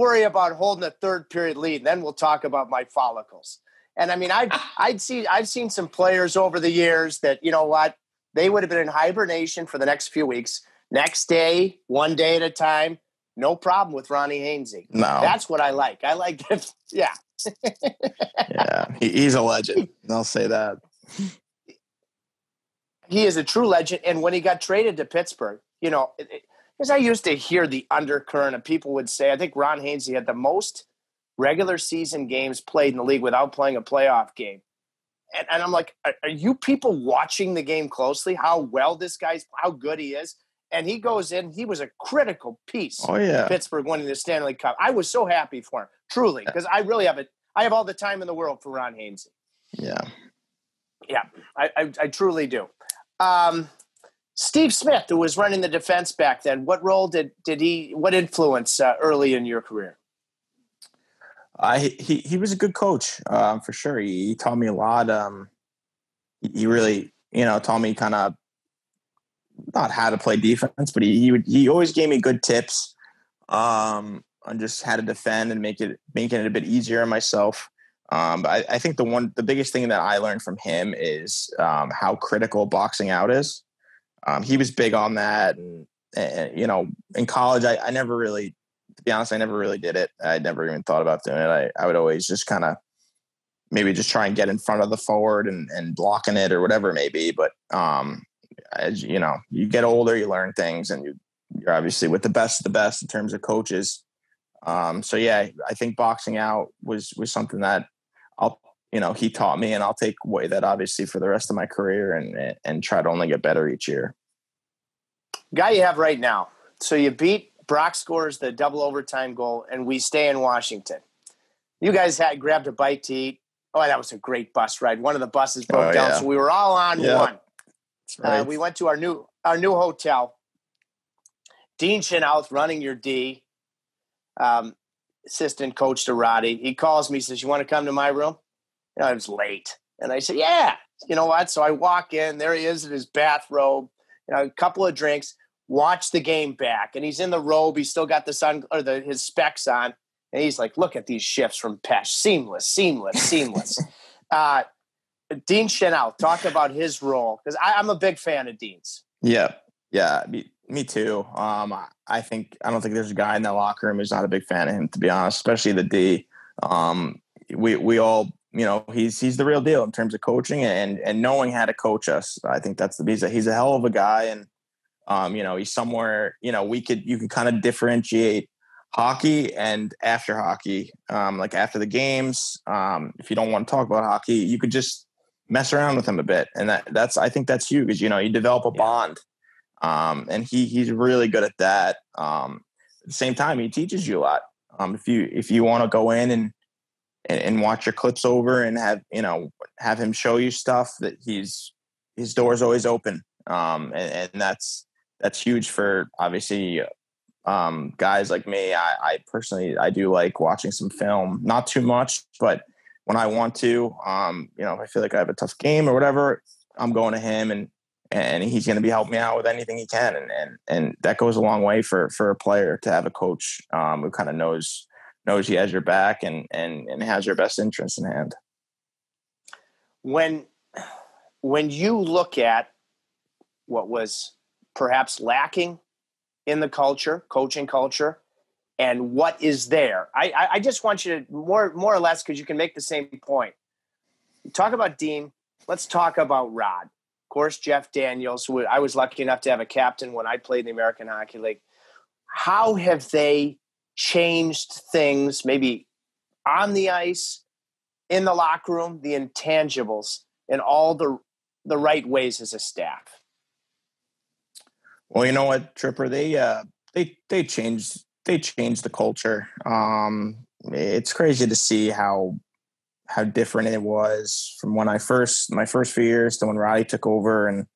worry about holding a third period lead? And then we'll talk about my follicles. And I mean, I've [LAUGHS] I'd see I've seen some players over the years that you know what they would have been in hibernation for the next few weeks. Next day, one day at a time, no problem with Ronnie Hainsey. No, that's what I like. I like that. [LAUGHS] Yeah, yeah, he's a legend. I'll say that he is a true legend. And when he got traded to Pittsburgh, you know, because I used to hear the undercurrent of people would say, I think Ron Hainsey had the most regular season games played in the league without playing a playoff game. And, and I'm like, are, are, you people watching the game closely? How well this guy's, how good he is? And he goes in, he was a critical piece. Oh, yeah. Pittsburgh winning the Stanley Cup. I was so happy for him, truly, because I really have it. I have all the time in the world for Ron Hainsey. Yeah. Yeah, I, I, I truly do. Um, Steve Smith, who was running the defense back then, what role did did he? What influence uh, early in your career? Uh, he he was a good coach uh, for sure. He, he, taught me a lot. Um, he really, you know, taught me kind of not how to play defense, but he he, would, he always gave me good tips um, on just how to defend and make it making it a bit easier on myself. Um, I, I, think the one, the biggest thing that I learned from him is um, how critical boxing out is. Um, he was big on that, and, and you know, in college, I, I, never really, to be honest, I never really did it. I never even thought about doing it. I, I would always just kind of maybe just try and get in front of the forward and, and blocking it or whatever it may be. But um, as you know, you get older, you learn things, and you, you're obviously with the best of the best in terms of coaches. Um, so yeah, I think boxing out was was something that you know he taught me, and I'll take away that obviously for the rest of my career and and try to only get better each year. Guy you have right now. So you beat Brock scores the double overtime goal, and we stay in Washington. You guys had grabbed a bite to eat. Oh, that was a great bus ride. One of the buses broke oh, down, yeah. so we were all on yeah. one. Uh, right. Uh, we went to our new our new hotel. Dean Chynoweth running your D. Um, assistant coach to Roddy. He calls me, says, You want to come to my room? You know, I was late. And I said, Yeah. You know what? So I walk in, there he is in his bathrobe, you know, a couple of drinks, watch the game back. And he's in the robe. He's still got the sun or the his specs on. And he's like, look at these shifts from Pesh. Seamless, seamless, seamless. [LAUGHS] uh, Dean Chynoweth, talk about his role. Because I'm a big fan of Dean's. Yeah. Yeah. Me too. Um, I think I don't think there's a guy in that locker room who's not a big fan of him, to be honest. Especially the D. Um, we we all you know he's he's the real deal in terms of coaching and and knowing how to coach us. I think that's the he's a, he's a hell of a guy, and um, you know he's somewhere you know we could you can kind of differentiate hockey and after hockey, um, like after the games. Um, if you don't want to talk about hockey, you could just mess around with him a bit, and that that's I think that's huge. Because you know, you develop a bond um, and he he's really good at that. Um, at the same time, he teaches you a lot. Um, if you if you want to go in and and, and watch your clips over and have you know have him show you stuff that he's his door's always open um, and, and, that's that's huge for obviously um, guys like me. I, I, personally I do like watching some film, not too much, but when I want to, um, you know, if I feel like I have a tough game or whatever, I'm going to him and and he's going to be helping me out with anything he can, and and and that goes a long way for for a player to have a coach um, who kind of knows knows he has your back and and and has your best interest in hand. When when you look at what was perhaps lacking in the culture, coaching culture, and what is there. I, I just want you to more more or less because you can make the same point. Talk about Dean. Let's talk about Rod. Of course, Jeff Daniels. I was lucky enough to have a captain when I played in the American Hockey League. How have they changed things? Maybe on the ice, in the locker room, the intangibles, in all the the right ways as a staff. Well, you know what, Tripper, they uh, they they changed they changed the culture. Um, it's crazy to see how how different it was from when I first my first few years to when Roddy took over. And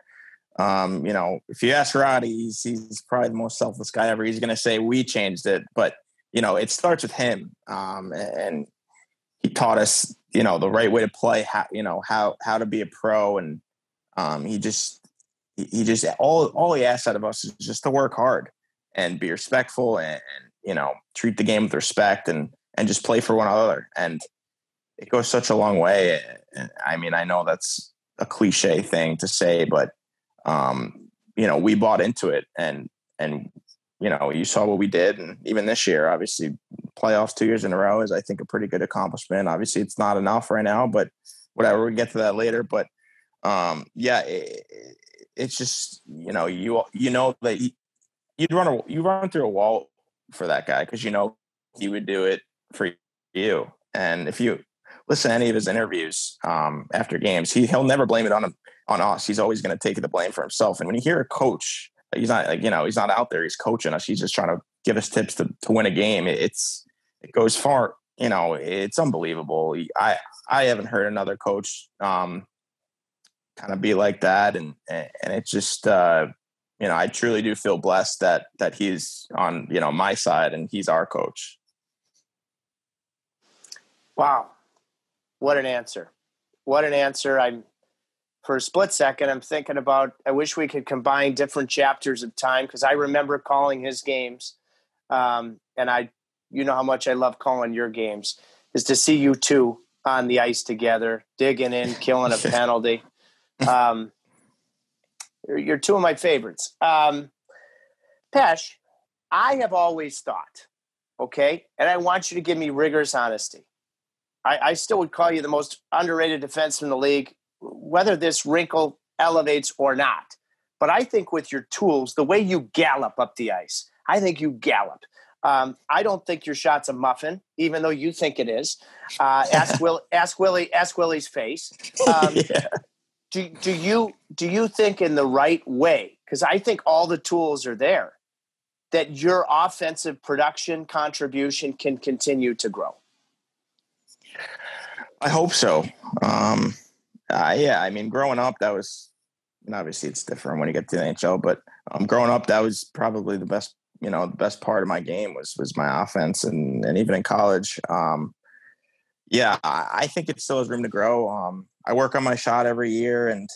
um, you know, if you ask Roddy, he's, he's probably the most selfless guy ever. He's going to say we changed it, but you know, it starts with him. Um, and he taught us, you know, the right way to play, how you know how how to be a pro, and um, he just he just all all he asks out of us is just to work hard and be respectful and, and, you know treat the game with respect and and just play for one another and it goes such a long way i mean i know that's a cliche thing to say but um you know we bought into it and and you know you saw what we did and even this year obviously playoffs two years in a row is i think a pretty good accomplishment obviously it's not enough right now but whatever we get to that later but um yeah it, it's just you know you you know that he, you'd run a you run through a wall for that guy because you know he would do it for you. And if you listen to any of his interviews um, after games, he he'll never blame it on him on us. He's always going to take the blame for himself. And when you hear a coach, he's not like you know he's not out there. He's coaching us. He's just trying to give us tips to to win a game. It's it goes far. You know, it's unbelievable. I I haven't heard another coach um, kind of be like that and and it's just uh you know i truly do feel blessed that that he's on you know my side and he's our coach wow what an answer what an answer i'm for a split second i'm thinking about i wish we could combine different chapters of time because i remember calling his games um, and i you know how much i love calling your games is to see you two on the ice together digging in killing a [LAUGHS] penalty um, you're, you're, two of my favorites. Um, Pesh, I have always thought, okay, and I want you to give me rigorous honesty. I, I still would call you the most underrated defenseman in the league, whether this wrinkle elevates or not. But I think with your tools, the way you gallop up the ice, I think you gallop. Um, I don't think your shot's a muffin, even though you think it is. Uh, ask [LAUGHS] Will, ask Willie, ask Willie's face. [LAUGHS] Um, yeah do, do you do you think in the right way because i think all the tools are there that your offensive production contribution can continue to grow i hope so um uh, yeah i mean growing up that was and obviously it's different when you get to the nhl but um, growing up that was probably the best you know the best part of my game was was my offense and and even in college um yeah i, I think it still has room to grow um I work on my shot every year, and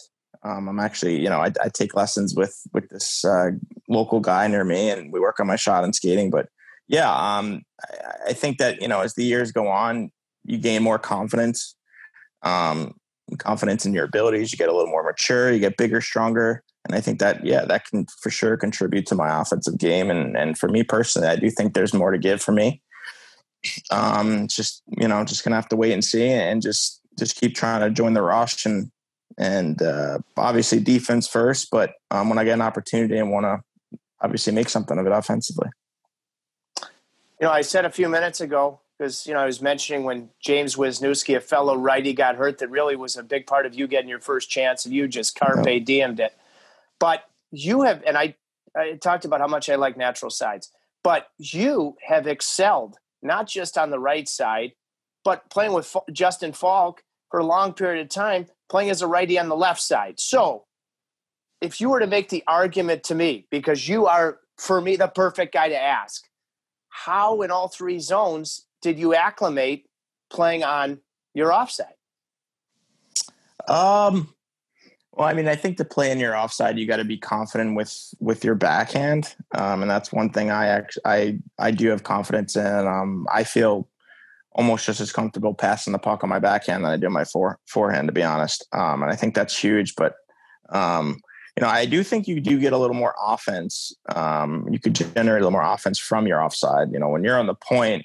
um, I'm actually, you know, I, I, take lessons with with this uh, local guy near me, and we work on my shot and skating. But yeah, um, I, I, think that you know, as the years go on, you gain more confidence, um, confidence in your abilities. You get a little more mature. You get bigger, stronger, and I think that yeah, that can for sure contribute to my offensive game. And and for me personally, I do think there's more to give for me. Um, just you know, just gonna have to wait and see, and just just keep trying to join the rush and and uh, obviously defense first. But um, when I get an opportunity and want to obviously make something of it offensively. You know, I said a few minutes ago because you know I was mentioning when James Wisniewski, a fellow righty, got hurt. That really was a big part of you getting your first chance, and you just carpe yep. diemed it. But you have, and I, I talked about how much I like natural sides, but you have excelled not just on the right side, but playing with Justin Faulk for a long period of time, playing as a righty on the left side. So, if you were to make the argument to me, because you are for me the perfect guy to ask, how in all three zones did you acclimate playing on your offside? Um, well, I mean, I think to play in your offside, you got to be confident with with your backhand, um, and that's one thing I actually I I do have confidence in. Um, I feel almost just as comfortable passing the puck on my backhand than I do my fore, forehand, to be honest. Um, and I think that's huge. But um, you know, I do think you do get a little more offense. Um, you could generate a little more offense from your offside. You know, when you're on the point,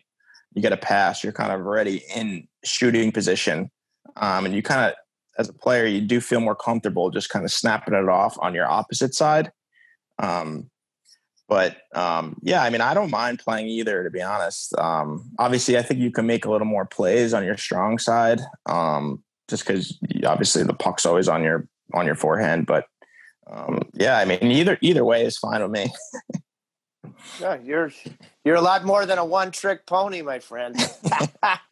you get a pass, you're kind of already in shooting position, um, and you kind of as a player, you do feel more comfortable just kind of snapping it off on your opposite side. Um, but um, yeah, I mean, I don't mind playing either, to be honest. Um, obviously, I think you can make a little more plays on your strong side, um, just because obviously the puck's always on your on your forehand. But um, yeah, I mean, either either way is fine with me. [LAUGHS] yeah, you're you're a lot more than a one trick pony, my friend.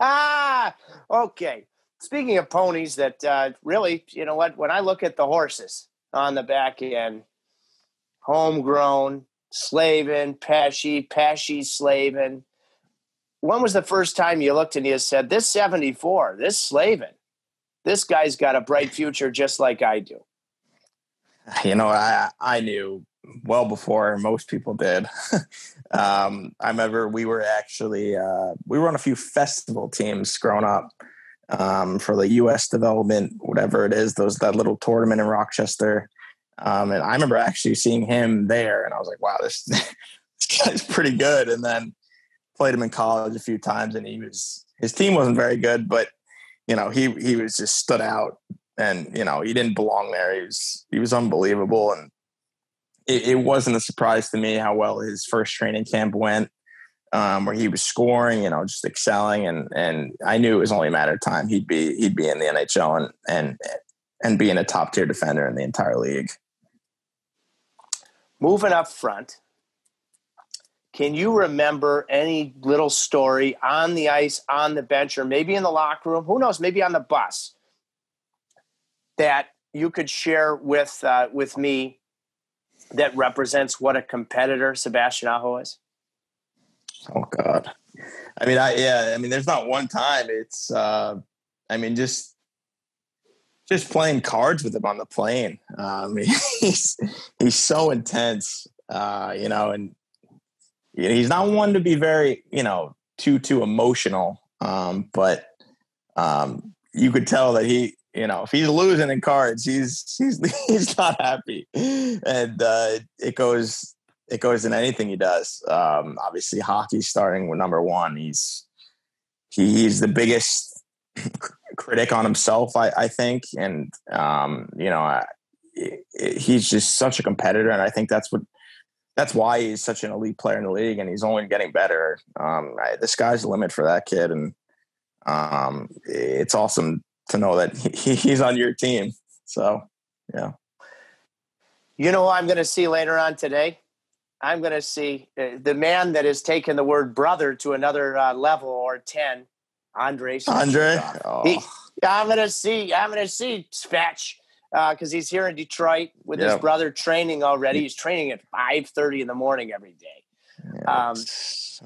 [LAUGHS] okay, speaking of ponies, that uh, really, you know what? When I look at the horses on the back end, homegrown, Slavin, Pesce, Pesce, Slavin. When was the first time you looked and you said, "This '74, this Slavin, this guy's got a bright future just like I do"? You know, I I knew well before most people did. [LAUGHS] um, I remember we were actually uh, we were on a few festival teams growing up um, for the U.S. development, whatever it is, those that little tournament in Rochester. Um, and I remember actually seeing him there, and I was like, "Wow, this [LAUGHS] this guy's pretty good." And then played him in college a few times, and he was his team wasn't very good, but you know he he was just stood out, and you know he didn't belong there. He was he was unbelievable, and it, it wasn't a surprise to me how well his first training camp went um, where he was scoring, you know, just excelling, and and I knew it was only a matter of time he'd be he'd be in the NHL and and and being a top tier defender in the entire league. Moving up front, can you remember any little story on the ice, on the bench, or maybe in the locker room? Who knows? Maybe on the bus that you could share with uh, with me that represents what a competitor Sebastian Aho is. Oh God. I mean, I yeah. I mean, there's not one time. It's. uh I mean, just just playing cards with him on the plane. Um, [LAUGHS] he's he's so intense, uh, you know, and he's not one to be very, you know, too too emotional. Um, but um, you could tell that he, you know, if he's losing in cards, he's he's [LAUGHS] he's not happy, and uh, it goes it goes in anything he does. Um, obviously, hockey starting with number one. He's he, he's the biggest [LAUGHS] critic on himself, I, I think, and um, you know, I, he's just such a competitor, and I think that's what that's why he's such an elite player in the league, and he's only getting better. Um, I, the sky's the limit for that kid, and um, it's awesome to know that he, he's on your team. So, yeah. You know, I'm going to see later on today I'm going to see uh, the man that has taken the word brother to another uh, level or 10, Andre. Andre? Oh. He, I'm going to see, I'm going to see Spatch because uh, he's here in Detroit with yep. his brother training already. He's training at 5.30 in the morning every day. Um,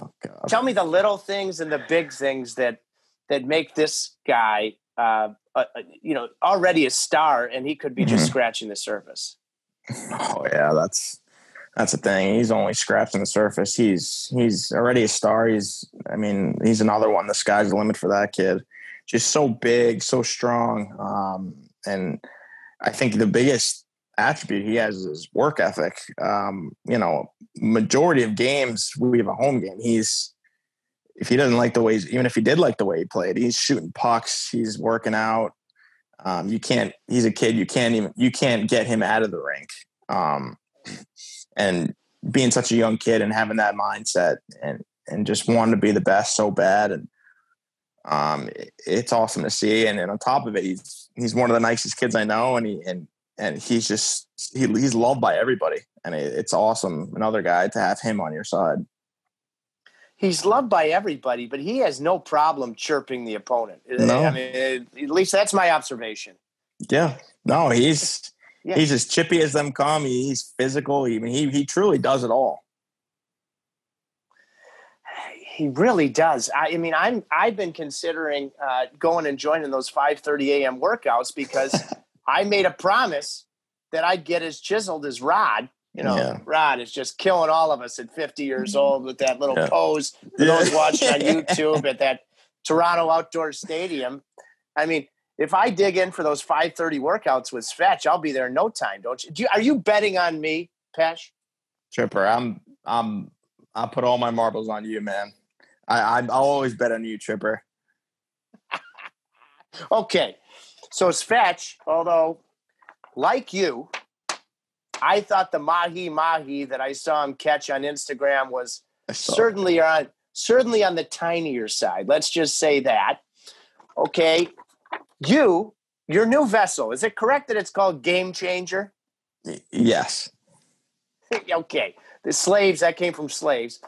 oh tell me the little things and the big things that, that make this guy, uh, uh, you know, already a star and he could be just mm-hmm. scratching the surface. Oh yeah, that's that's the thing. He's only scratching the surface. He's he's already a star. He's I mean he's another one. The sky's the limit for that kid. Just so big, so strong, um, and I think the biggest attribute he has is work ethic. Um, you know, majority of games we have a home game. He's if he doesn't like the way, even if he did like the way he played, he's shooting pucks. He's working out. Um, you can't. He's a kid. You can't even. You can't get him out of the rink. Um, and being such a young kid and having that mindset and and just wanting to be the best so bad and um, it, it's awesome to see and, and on top of it he's he's one of the nicest kids I know and he and and he's just he, he's loved by everybody and it, it's awesome another guy to have him on your side he's loved by everybody, but he has no problem chirping the opponent. No. I mean, at least that's my observation. Yeah. No, he's [LAUGHS] Yeah. he's as chippy as them come. He's physical. I mean, he he truly does it all. He really does. I, I mean, I'm I've been considering uh, going and joining those 5:30 a.m. workouts because [LAUGHS] I made a promise that I'd get as chiseled as Rod. You know, Yeah. Rod is just killing all of us at 50 years mm-hmm. old with that little Yeah. pose. For those Yeah. watching on [LAUGHS] YouTube at that Toronto Outdoor Stadium. I mean, if I dig in for those 5:30 workouts with Fetch, I'll be there in no time. Don't you? Do you are you betting on me, Pesh? Tripper, I'm I'm I'll put all my marbles on you, man. I, I I'll always bet on you, Tripper. [LAUGHS] Okay. So Svetch, although like you, I thought the mahi mahi that I saw him catch on Instagram was certainly on certainly on the tinier side. Let's just say that. Okay. You, your new vessel, is it correct that it's called Game Changer? yes. [LAUGHS] okay. The Slavs, that came from Slavs.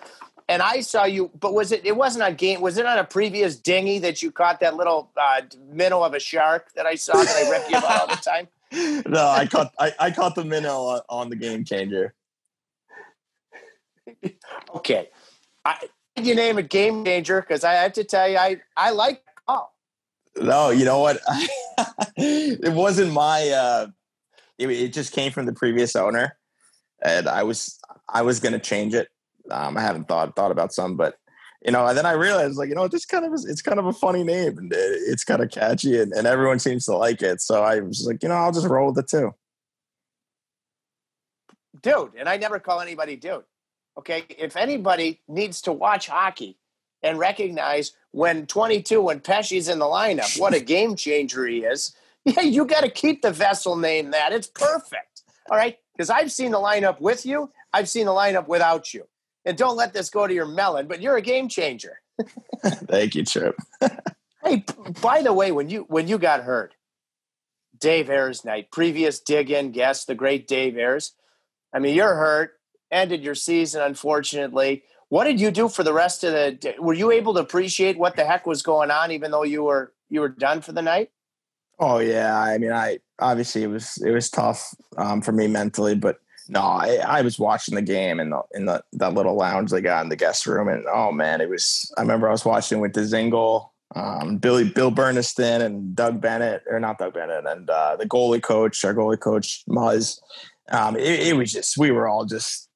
And I saw you, but was it? It wasn't on game. Was it on a previous dinghy that you caught that little uh, minnow of a shark that I saw that I rip you about all the [LAUGHS] time? No, I caught I, I caught the minnow on, on the game changer. [LAUGHS] Okay, I, you name it Game Changer because I have to tell you, I I like call. No, you know what? [LAUGHS] it wasn't my. uh it, it just came from the previous owner, and I was I was gonna change it. Um, I haven't thought thought about some, but you know, and then I realized like you know, this kind of is, it's kind of a funny name and it, it's kind of catchy, and, and everyone seems to like it. So I was like, you know, I'll just roll with it too. dude, and I never call anybody dude. Okay, if anybody needs to watch hockey and recognize when 22, when Pesce's in the lineup, what a game changer he is. [LAUGHS] Yeah, you got to keep the vessel name that. It's perfect. All right, because I've seen the lineup with you, I've seen the lineup without you. And don't let this go to your melon, but you're a game changer. [LAUGHS] Thank you, Chip. Hey, by the way, when you when you got hurt, Dave Ayres night, previous dig in guest, the great Dave Ayres. I mean, you're hurt, ended your season, unfortunately. What did you do for the rest of the? day? Were you able to appreciate what the heck was going on, even though you were you were done for the night? Oh yeah, I mean, I obviously it was it was tough um, for me mentally, but no, I, I was watching the game in the in the that little lounge they got in the guest room, and oh man, it was. I remember I was watching with the Dzingel, um, Billy Bill Burniston, and Doug Bennett, or not Doug Bennett, and uh, the goalie coach, our goalie coach Muzz. Um, it, it was just we were all just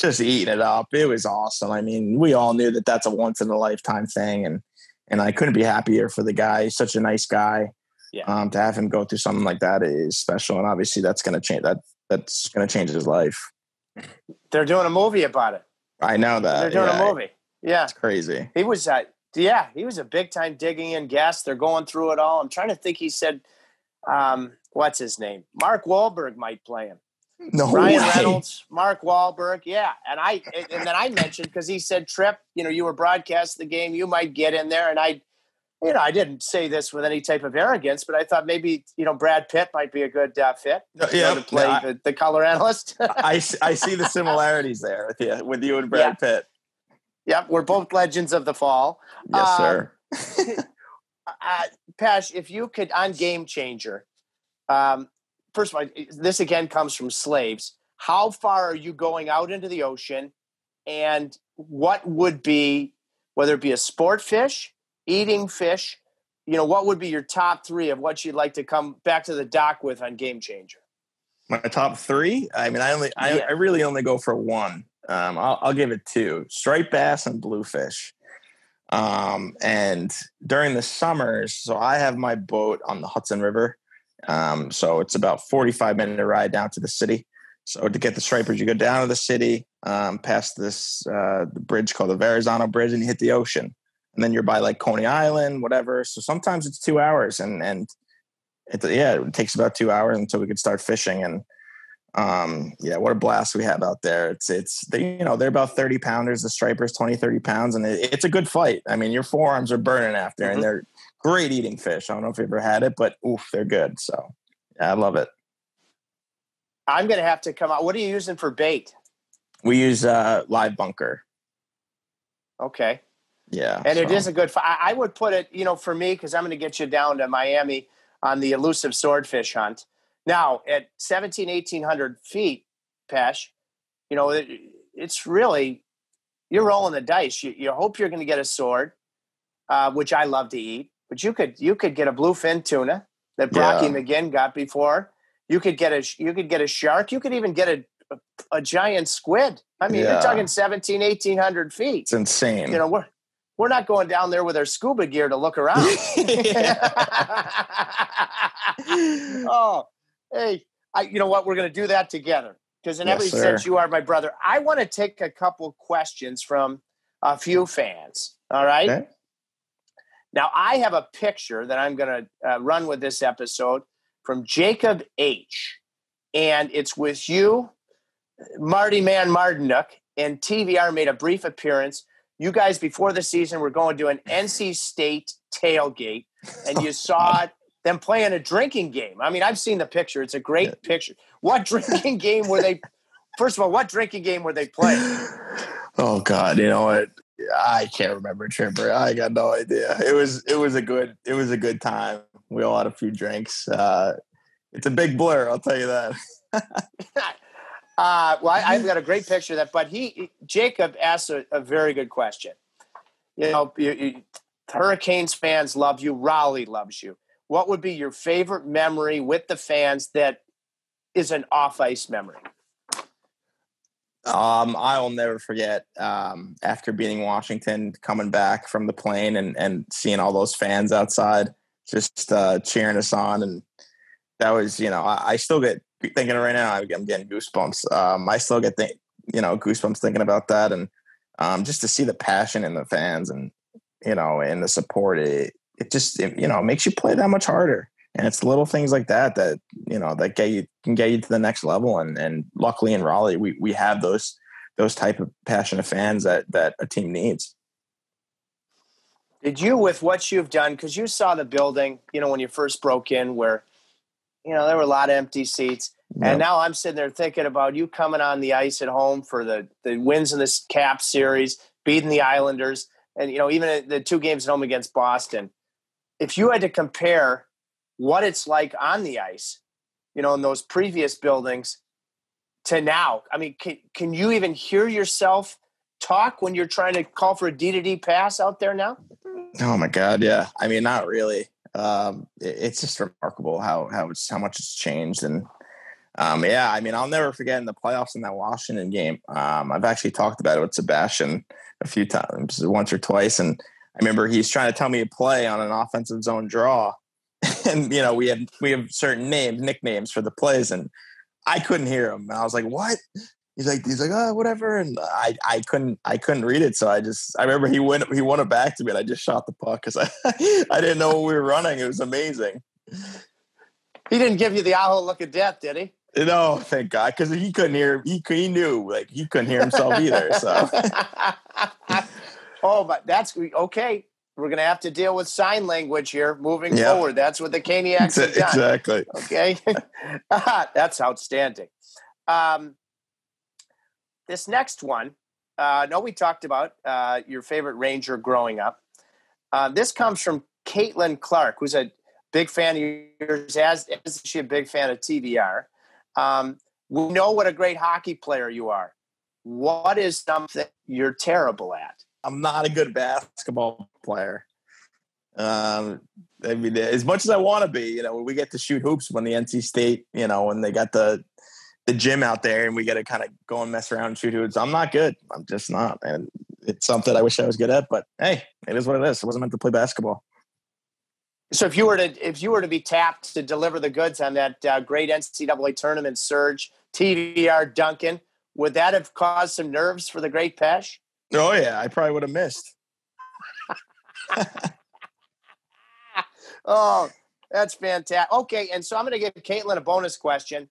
just eating it up. It was awesome. I mean, we all knew that that's a once in a lifetime thing, and and I couldn't be happier for the guy. He's such a nice guy Yeah. um, to have him go through something like that is special, and obviously that's going to change that. That's going to change his life. They're doing a movie about it. I know that. They're doing yeah, a movie. Yeah, It's crazy. he was. Uh, yeah, he was a big time digging in guest. They're going through it all. I'm trying to think. He said, um, "What's his name? Mark Wahlberg might play him." No Ryan way. Reynolds, Mark Wahlberg, yeah, and I and then I mentioned because he said Tripp, you know, you were broadcasting the game, you might get in there, and I, you know, I didn't say this with any type of arrogance, but I thought maybe you know Brad Pitt might be a good uh, fit, you know, to play I, the, the color analyst. I, I see the similarities there with you, with you and [LAUGHS] Brad Pitt. yep, we're both legends of the fall. Yes, Um, sir. [LAUGHS] uh, Pesh, if you could on Game Changer, um, first of all, this again comes from Slavs. How far are you going out into the ocean, and what would be, whether it be a sport fish, eating fish, you know, what would be your top three of what you'd like to come back to the dock with on Game Changer? My top three. I mean, I only, I, Yeah. I really only go for one. Um, I'll, I'll give it two: striped bass and bluefish. Um, and during the summers, so I have my boat on the Hudson River. Um, so it's about 45 minute ride down to the city. So to get the stripers, you go down to the city, um, past this uh, the bridge called the Verrazano Bridge, and you hit the ocean. And then you're by like Coney Island, whatever. So sometimes it's two hours, and and it, yeah, it takes about two hours until we could start fishing. And um, yeah, what a blast we have out there. It's it's they, you know they're about 30 pounders, the stripers 20, 30 pounds, and it, it's a good fight. I mean, your forearms are burning after, Mhm. and they're great eating fish. I don't know if you've ever had it, but oof, they're good. So yeah, I love it. I'm going to have to come out. What are you using for bait? We use uh, live bunker. Okay. Yeah, and it so- is a good. I I would put it, you know, for me because I'm going to get you down to Miami on the elusive swordfish hunt. Now at 17, 1800 feet, Pesh, you know, it, it's really you're rolling the dice. You, you hope you're going to get a sword, uh, which I love to eat. But you could you could get a bluefin tuna that Brocky Yeah. McGinn got before. You could get a you could get a shark. You could even get a a, a giant squid. I mean, you're Yeah. talking 17, 1800 feet it's insane. you know we're we're not going down there with our scuba gear to look around. [LAUGHS] [LAUGHS] Oh hey I, you know what? We're going to do that together. Because in Yes, every sir. sense you are my brother. I want to take a couple questions from a few fans all right? Okay. now i have a picture that i'm going to uh, run with this episode from jacob h. And it's with you marty man Martinook and tvr made a brief appearance you guys before the season were going to an NC State tailgate, and you [LAUGHS] saw them playing a drinking game. I mean, I've seen the picture; it's a great picture. What drinking [LAUGHS] game were they? First of all, what drinking game were they playing? Oh God, you know what? I can't remember Tripper. I got no idea. It was it was a good it was a good time. We all had a few drinks. Uh, it's a big blur, I'll tell you that. [LAUGHS] Uh, well, I, I've [LAUGHS] got a great picture of that. But he, Jacob, asked a, a very good question. You know, you, you, Hurricanes fans love you. Raleigh loves you. What would be your favorite memory with the fans that is an off ice memory? Um, I will never forget um, after beating Washington, coming back from the plane and and seeing all those fans outside, just uh, cheering us on, and that was you know I, I still get thinking right now. I'm getting goosebumps. Um, I still get think, you know goosebumps thinking about that, and um, just to see the passion in the fans and you know and the support. It it just it, you know makes you play that much harder. And it's little things like that that you know that get you can get you to the next level. And and luckily in Raleigh, we we have those those type of passionate fans that that a team needs. Did you, with what you've done, because you saw the building, you know, when you first broke in, where, you know, there were a lot of empty seats. Yep. And now I'm sitting there thinking about you coming on the ice at home for the, the wins in this cap series, beating the Islanders, and, you know, even the two games at home against Boston. If you had to compare what it's like on the ice, you know, in those previous buildings to now, I mean, can, can you even hear yourself talk when you're trying to call for a D to D pass out there now? Oh my God, yeah. I mean, not really. Um, it- it's just remarkable how how it's how much it's changed, and um, yeah. I mean, I'll never forget in the playoffs in that Washington game. Um, I've actually talked about it with Sebastian a few times, once or twice, and I remember he's trying to tell me to play on an offensive zone draw, [LAUGHS] and you know we have we have certain names, nicknames for the plays, and I couldn't hear him. And I was like, "What?" He's like, he's like, oh, whatever, and I, I couldn't, I couldn't read it, so I just, I remember he went, he won it back to me, and I just shot the puck because I, [LAUGHS] I didn't know we were running. It was amazing. He didn't give you the owl look of death, did he? No, thank God, because he couldn't hear, he, he knew, like he couldn't hear himself either. So [LAUGHS] oh, but that's okay. We're going to have to deal with sign language here moving Yeah. forward. That's what the Caniacs have [LAUGHS] done. exactly. Okay. that's outstanding. Um, this next one, uh, no, we talked about uh, your favorite Ranger growing up. Uh, this comes from Caitlin Clark, who's a big fan of yours, as, is she a big fan of TVR. Um, we know what a great hockey player you are. What is something you're terrible at? I'm not a good basketball player. Um, I mean, as much as I want to be, you know, we get to shoot hoops when the NC State, you know, when they got the the gym out there and we get to kind of go and mess around and shoot hoops. I'm not good. I'm just not, and it's something I wish I was good at. But hey, it is what it is. I wasn't meant to play basketball. So if you were to if you were to be tapped to deliver the goods on that uh, great NCAA tournament surge, TVR Duncan, would that have caused some nerves for the great Pesh? Oh yeah, I probably would have missed. [LAUGHS] [LAUGHS] Oh, that's fantastic. Okay, and so I'm going to give Caitlin a bonus question.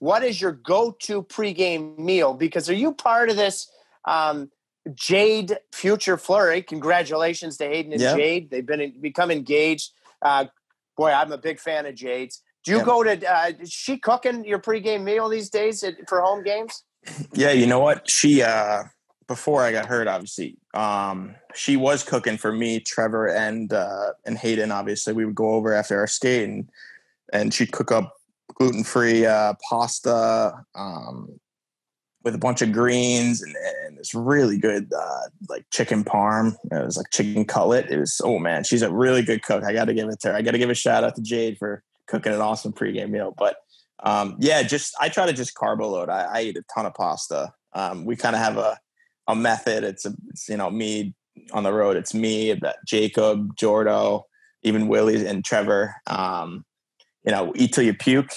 What is your go-to pregame meal? Because are you part of this um, Jade Future Fleury? Congratulations to Hayden and Yeah. Jade. They've been become engaged. Uh, boy, I'm a big fan of Jade's. Do you Yeah. go to? Uh, is she cooking your pregame meal these days at, for home games? Yeah, you know what? She uh before I got hurt, obviously, um, she was cooking for me, Trevor, and uh, and Hayden. Obviously, we would go over after our skate, and and she'd cook up gluten free uh, pasta um, with a bunch of greens and, and this really good uh, like chicken parm. It was like chicken cutlet. It was oh man, she's a really good cook. I got to give it to her. I got to give a shout out to Jade for cooking an awesome pregame meal. But um, yeah, just I try to just carbo load. I, I eat a ton of pasta. Um, we kind of have a a method. It's a it's, you know me on the road. It's me, Jacob, Jordo, even Willie and Trevor. Um, you know, eat till you puke,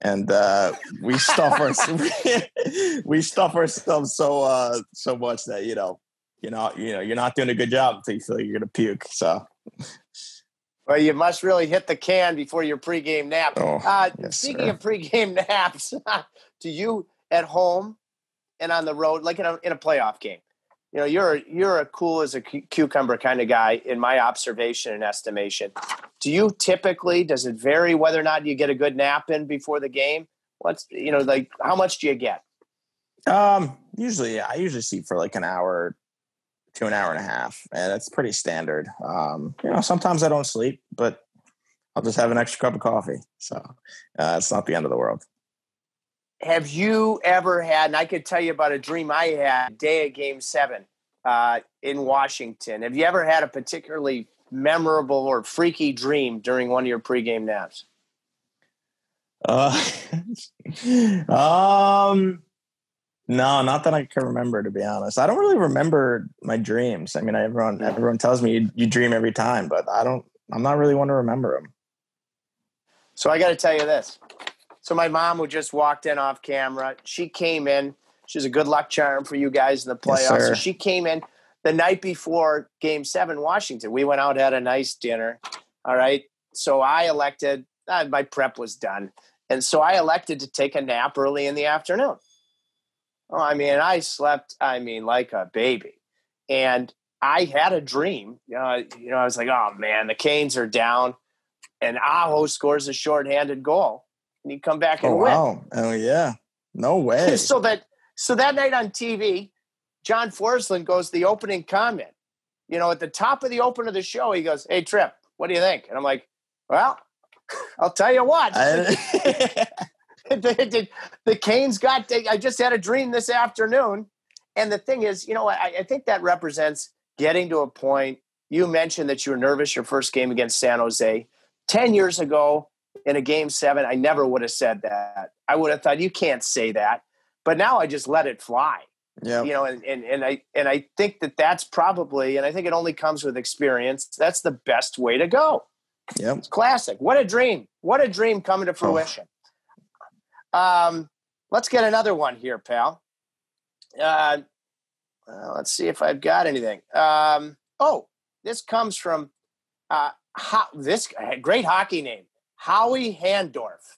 and uh, we stuff ourselves. [LAUGHS] we stuff ourselves so uh, so much that you know you're not you know you're not doing a good job until you feel you're gonna puke. So. Well, you must really hit the can before your pregame nap. Oh, uh, yes, speaking sir. of pregame [LAUGHS] naps, [LAUGHS] do you at home and on the road, like in a, in a playoff game, you know, you're you're a cool as a cu- cucumber kind of guy in my observation and estimation. Do you typically does it vary whether or not you get a good nap in before the game? What's you know like how much do you get? Um, usually, I usually sleep for like an hour to an hour and a half, and it's pretty standard. Um, you know, sometimes I don't sleep, but I'll just have an extra cup of coffee, so uh, it's not the end of the world. Have you ever had? And I could tell you about a dream I had day of Game Seven uh, in Washington. Have you ever had a particularly memorable or freaky dream during one of your pregame naps? Uh, [LAUGHS] um, no, not that I can remember. To be honest, I don't really remember my dreams. I mean, everyone everyone tells me you, you dream every time, but I don't. I'm not really one to remember them. So I got to tell you this. So my mom, who just walked in off camera, she came in. She's a good luck charm for you guys in the Yes, playoffs. so she came in the night before Game Seven, Washington. We went out had a nice dinner. All right. So I elected. Uh, my prep was done, and so I elected to take a nap early in the afternoon. Oh, I mean, I slept. I mean, like a baby, and I had a dream. You know, you know, I was like, oh man, the Canes are down, and Aho scores a shorthanded goal, and you come back and Oh win. wow! Oh yeah! No [LAUGHS] way! so that so that night on TV, John Forslund goes the opening comment. You know, at the top of the open of the show, he goes, "Hey Tripp, what do you think?" And I'm like, "Well, [LAUGHS] I'll tell you what." The, [LAUGHS] the Canes got. I just had a dream this afternoon, and the thing is, you know, I, I think that represents getting to a point. You mentioned that you were nervous your first game against San Jose ten years ago in a game seven. I never would have said that. I would have thought you can't say that, but now I just let it fly. yeah. You know, and, and and I and I think that that's probably, and I think it only comes with experience. That's the best way to go. Yeah. It's classic. What a dream. What a dream coming to fruition. Um, let's get another one here, pal. Uh, uh, let's see if I've got anything. Um, oh, this comes from uh, ho- this great hockey name, Howie Handorf.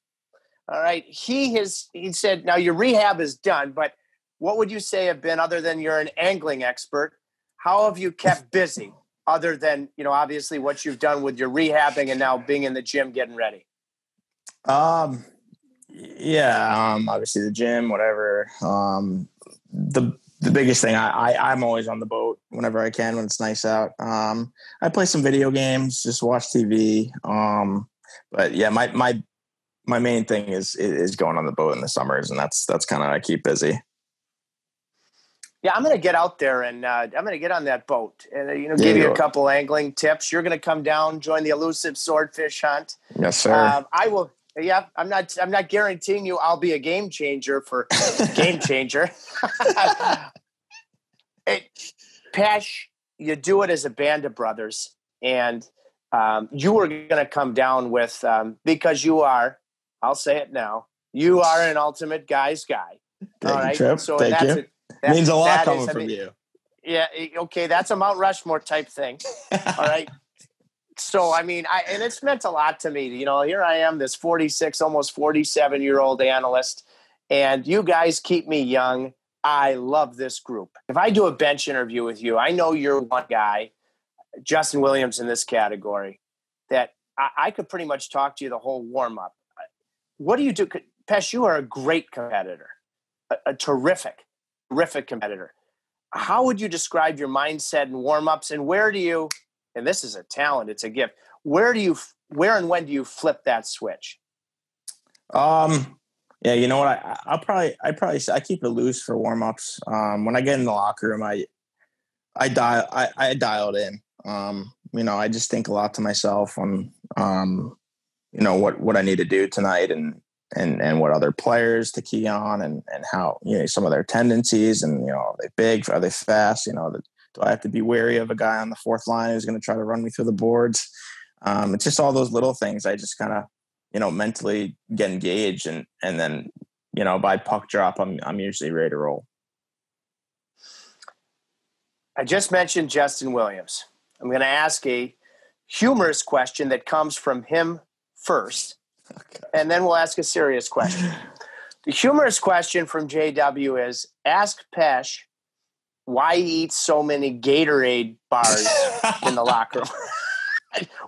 All right, he has. He said, "Now your rehab is done, but what would you say have been other than you're an angling expert? How have you kept busy?" other than you know obviously what you've done with your rehabbing and now being in the gym getting ready Um, yeah. Um, obviously the gym, whatever. Um, the the biggest thing I, I I'm always on the boat whenever I can when it's nice out. Um, I play some video games, just watch TV. Um, but yeah, my my my main thing is is going on the boat in the summers, and that's that's kind of I keep busy. yeah i'm going to get out there and uh, i'm going to get on that boat and uh, you know Yeah, give you you a couple angling tips you're going to come down join the elusive swordfish hunt Yes, sir. um, i will yeah i'm not i'm not guaranteeing you i'll be a game changer for [LAUGHS] game changer [LAUGHS] it, Pesh, you do it as a band of brothers, and um, you were going to come down with um, because you are. I'll say it now. You are an ultimate guy's guy. Thank all you. Tripp. So Thank that's you. That- Means a lot coming is- I from mean, you. Yeah. Okay. That's a Mount Rushmore type thing. All right. [LAUGHS] So I mean, I and it's meant a lot to me. You know, here I am, this 46, almost 47 year old analyst, and you guys keep me young. I love this group. If I do a bench interview with you, I know you're one guy, Justin Williams in this category, that I, I could pretty much talk to you the whole warm up. What do you do? Pesh, you are a great competitor, a, a terrific, terrific competitor. how would you describe your mindset and warm-ups and where do you and this is a talent it's a gift where do you where and when do you flip that switch um yeah you know what i i'll probably i probably i keep it loose for warm-ups um when i get in the locker room i i dial i i dial it in um you know i just think a lot to myself on um you know what what i need to do tonight and and and what other players to key on and and how you know some of their tendencies and you know are they big are they fast you know do I have to be wary of a guy on the fourth line who's going to try to run me through the boards um, it's just all those little things I just kind of you know mentally get engaged and and then you know by puck drop I'm I'm usually ready to roll. I just mentioned Justin Williams. I'm going to ask a humorous question that comes from him first Okay. And then we'll ask a serious question. [LAUGHS] the humorous question from JW is ask Pesh why he eats so many Gatorade bars in the locker room. [LAUGHS]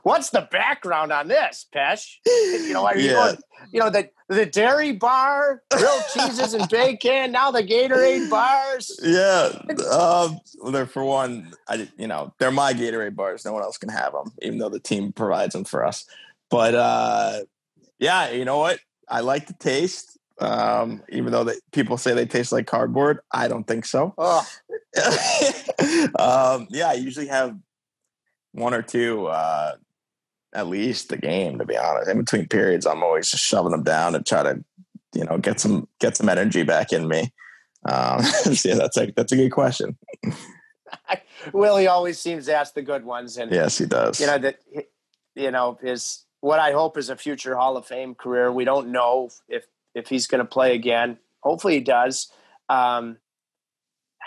What's the background on this, Pesh? You know, are you, going, you know the the dairy bar, grilled [LAUGHS] cheeses and bacon. Now the Gatorade bars. Yeah, um, they're for one. I you know they're my Gatorade bars. No one else can have them, even though the team provides them for us. But uh, yeah, you know what? I like the taste. Um, even though they, people say they taste like cardboard, I don't think so. Oh. [LAUGHS] um, yeah, I usually have one or two uh, at least the game. To be honest, in between periods, I'm always just shoving them down to try to, you know, get some get some energy back in me. Um, [LAUGHS] so yeah, that's a that's a good question. [LAUGHS] Willie always seems to ask the good ones, and yes, he does. You know that you know his what I hope is a future Hall of Fame career. We don't know if if he's going to play again. Hopefully, he does. Um,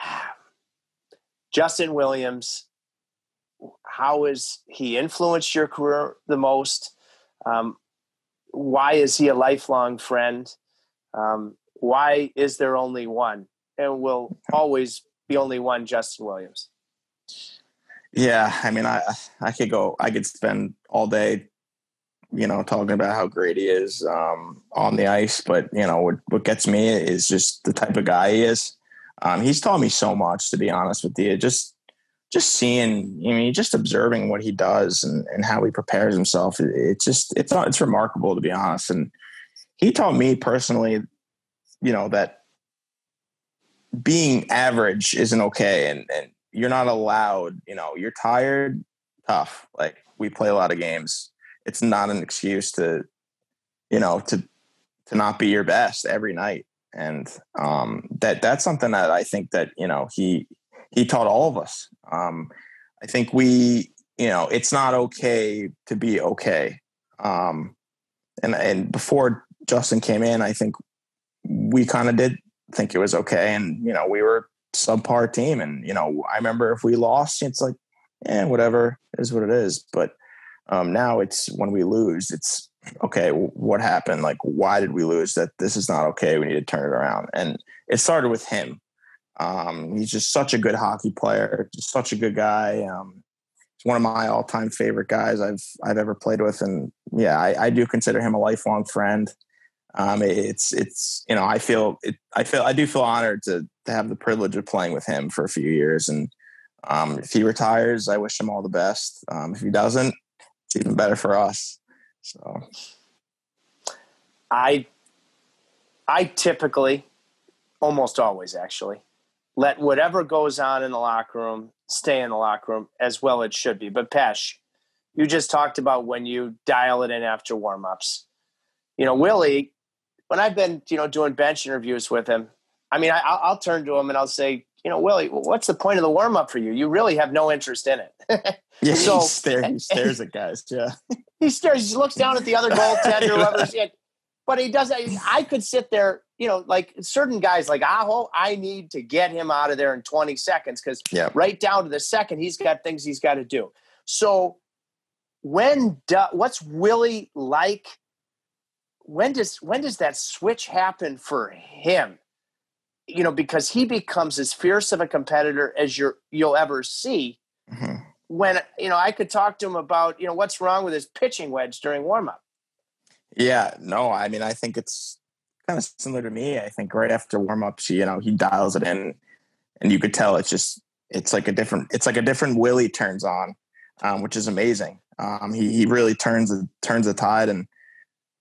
[SIGHS] Justin Williams, how has he influenced your career the most? Um, why is he a lifelong friend? Um, why is there only one, and will always be only one Justin Williams? Yeah, I mean, I I could go. I could spend all day you know, talking about how great he is um, on the ice. But you know, what what gets me is just the type of guy he is. Um, he's taught me so much, to be honest with you. Just just seeing, I mean, just observing what he does and, and how he prepares himself. It, it's just it's not it's remarkable to be honest. And he taught me personally, you know, that being average isn't okay, and and you're not allowed. You know, you're tired, tough. Like we play a lot of games it's not an excuse to you know to to not be your best every night and um, that that's something that I think that you know he he taught all of us. Um, I think we you know it's not okay to be okay. Um, and and before Justin came in, I think we kind of did think it was okay, and you know we were subpar team, and you know I remember if we lost, it's like, eh, whatever is what it is, but um, now it's when we lose, it's okay. What happened? Like, why did we lose? That this is not okay. We need to turn it around. And it started with him. Um, he's just such a good hockey player, just such a good guy. Um, he's one of my all-time favorite guys I've I've ever played with, and yeah, I, I do consider him a lifelong friend. Um, it's it's you know I feel it, I feel I do feel honored to to have the privilege of playing with him for a few years, and um, if he retires, I wish him all the best. Um, if he doesn't, it's even better for us. So I I typically almost always actually let whatever goes on in the locker room stay in the locker room as well it should be. But Pesh, you just talked about when you dial it in after warm-ups. You know, Willie, when I've been, you know, doing bench interviews with him, I mean, I, will turn to him and I'll say, you know, Willie, what's the point of the warm up for you? You really have no interest in it. [LAUGHS] yeah, so, he, stare, he stares at guys. Yeah, [LAUGHS] he stares. He looks down at the other goaltender, [LAUGHS] whoever's. But he doesn't. I could sit there, you know, like certain guys, like Aho. I need to get him out of there in 20 seconds because yeah. right down to the second, he's got things he's got to do. So when do, what's Willie like? When does when does that switch happen for him? you know, because he becomes as fierce of a competitor as you're you'll ever see. Mm-hmm. When you know, I could talk to him about you know what's wrong with his pitching wedge during warm up. Yeah, no, I mean, I think it's kind of similar to me. I think right after warm ups, you know, he dials it in. and you could tell it's just it's like a different it's like a different Willie turns on, um, which is amazing. Um, he he really turns the turns the tide, and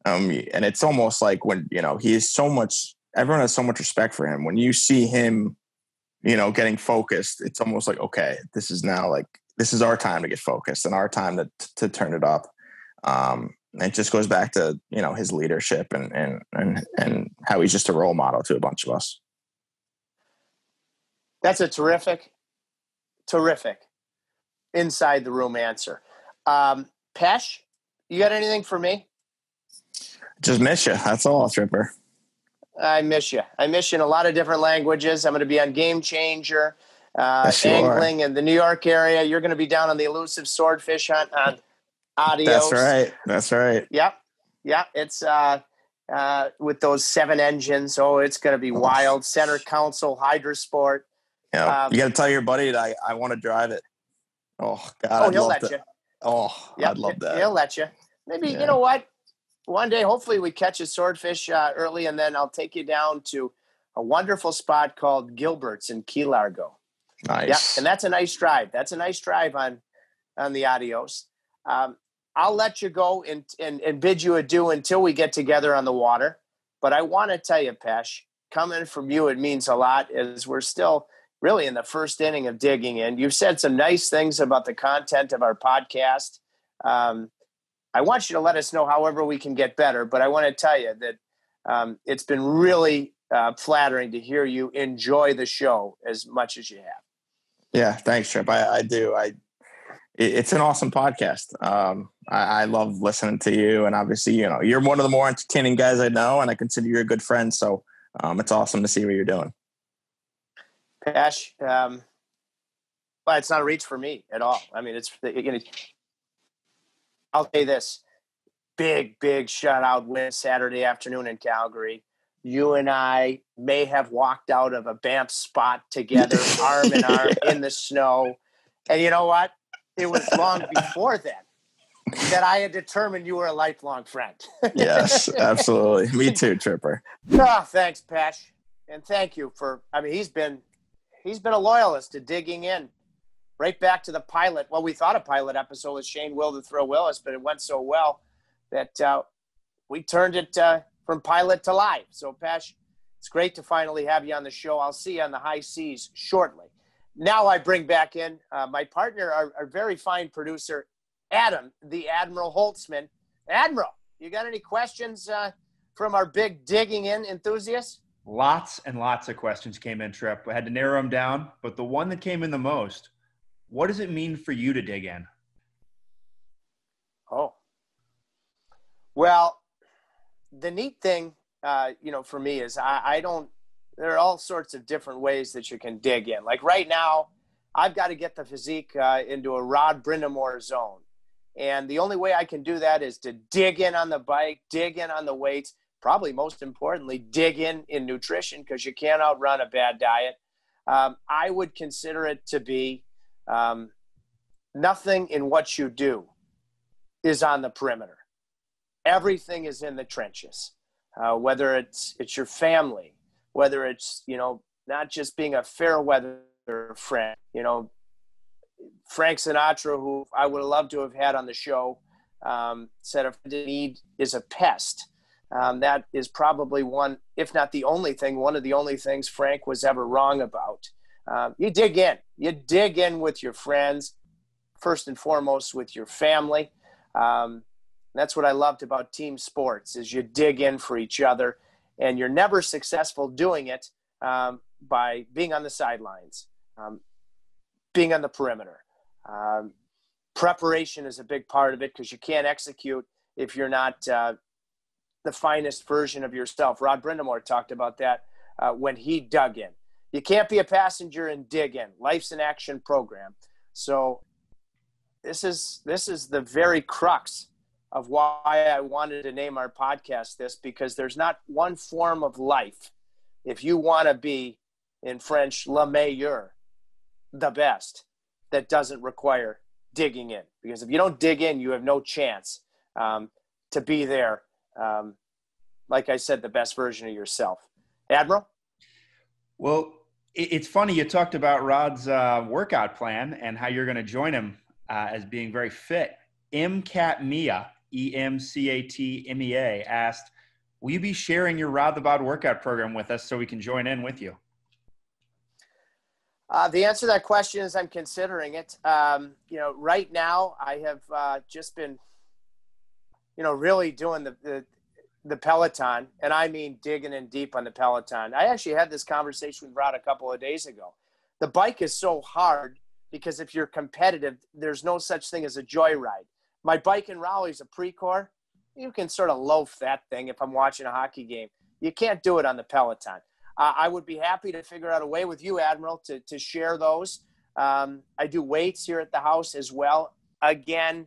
um, and it's almost like when you know he is so much. Everyone has so much respect for him. When you see him, you know, getting focused, it's almost like okay, this is now like this is our time to get focused and our time to to turn it up. Um, it just goes back to you know his leadership and and and and how he's just a role model to a bunch of us. That's a terrific, terrific inside the room answer. Um, Pesh, you got anything for me? Just miss you. That's all, Tripper. I miss you. I miss you in a lot of different languages. I'm going to be on Game Changer, uh, yes, angling in the New York area. You're going to be down on the elusive swordfish hunt on Adios. That's right. That's right. Yep. Yep. It's uh, uh, with those seven engines. Oh, it's going to be wild. Center Console Hydrosport. Yeah. Um, you got to tell your buddy that I, I want to drive it. Oh God. Oh, I'd he'll let you. Oh, yep, I'd love that. He'll let you. Maybe yeah. you know what? One day, hopefully, we catch a swordfish uh, early, and then I'll take you down to a wonderful spot called Gilbert's in Key Largo. Nice. Yeah, and that's a nice drive. That's a nice drive on on the Adios. Um, I'll let you go and, and, and bid you adieu until we get together on the water. But I want to tell you, Pesh, coming from you, it means a lot as we're still really in the first inning of digging in. You've said some nice things about the content of our podcast. Um, I want you to let us know however we can get better, but I want to tell you that um, it's been really uh, flattering to hear you enjoy the show as much as you have. Yeah, thanks, Tripp. I, I do. I it's an awesome podcast. Um, I, I, love listening to you, and obviously, you know, you're one of the more entertaining guys I know, and I consider you a good friend. So um, it's awesome to see what you're doing. Pesh, um, well, it's not a reach for me at all. I mean, it's you know, I'll say this: big, big shutout win Saturday afternoon in Calgary. You and I may have walked out of a BAMP spot together, [LAUGHS] arm in arm in the snow. And you know what? It was long before then that I had determined you were a lifelong friend. yes, absolutely. Me too, Tripper. Oh, thanks, Pesh. And thank you for I mean he's been he's been a loyalist to digging in right back to the pilot. Well, we thought a pilot episode was Shane Will to throw Willis, but it went so well that uh, we turned it uh, from pilot to live. So, Pesh, it's great to finally have you on the show. I'll see you on the high seas shortly now I bring back in uh, my partner, our, our, very fine producer, Adam, the Admiral Holtzman. Admiral, you got any questions uh, from our big digging in enthusiasts? Lots and lots of questions came in, Tripp. I had to narrow them down, but the one that came in the most, what does it mean for you to dig in? Oh, well, the neat thing, uh, you know, for me is I, I don't there are all sorts of different ways that you can dig in. Like right now, I've got to get the physique uh, into a Rod Brind'Amour zone. And the only way I can do that is to dig in on the bike, dig in on the weights, probably most importantly, dig in in nutrition because you can't outrun a bad diet. Um, I would consider it to be um, nothing in what you do is on the perimeter. Everything is in the trenches, uh, whether it's it's your family, whether it's you know not just being a fair weather friend you know frank sinatra who i would have loved to have had on the show um, said if need is a pest. Um, that is probably one if not the only thing one of the only things frank was ever wrong about. Um, you dig in. You dig in with your friends first and foremost with your family. Um, that's what i loved about team sports is you dig in for each other and you're never successful doing it um, by being on the sidelines, um, being on the perimeter. Um, preparation is a big part of it because you can't execute if you're not uh, the finest version of yourself. Rod Brind'Amour talked about that uh, when he dug in. You can't be a passenger and dig in. Life's an action program. So this is this is the very crux of why I wanted to name our podcast this because there's not one form of life. If you want to be, in French, le meilleur, the best, that doesn't require digging in. Because if you don't dig in, you have no chance um, to be there. Um, like I said, the best version of yourself. Admiral? Well, it's funny you talked about Rod's uh, workout plan and how you're going to join him uh, as being very fit. MCAT Mia, E M C A T M E A, asked, Will you be sharing your Rod the Bod workout program with us so we can join in with you? Uh, the answer to that question is I'm considering it. Um, you know, right now I have uh, just been, you know, really doing the, the, the Peloton, and I mean digging in deep on the Peloton. I actually had this conversation with Rod a couple of days ago. The bike is so hard because if you're competitive, there's no such thing as a joyride. My bike in Raleigh is a Precor. You can sort of loaf that thing if I'm watching a hockey game. You can't do it on the Peloton. Uh, I would be happy to figure out a way with you, Admiral, to, to share those. Um, I do weights here at the house as well. Again,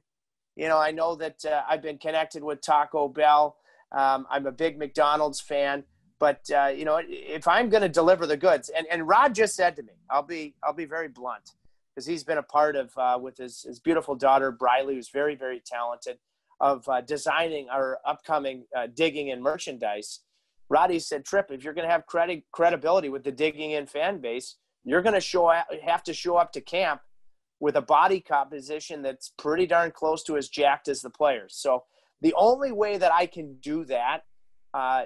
you know, I know that uh, I've been connected with Taco Bell. Um, I'm a big McDonald's fan, but uh, you know, if I'm going to deliver the goods, and, and Rod just said to me, I'll be I'll be very blunt because he's been a part of uh, with his, his beautiful daughter Briley, who's very very talented, of uh, designing our upcoming uh, digging and merchandise. Roddy said, Tripp, if you're going to have credi- credibility with the digging in fan base, you're going to show have to show up to camp with a body composition that's pretty darn close to as jacked as the players. So the only way that I can do that, uh,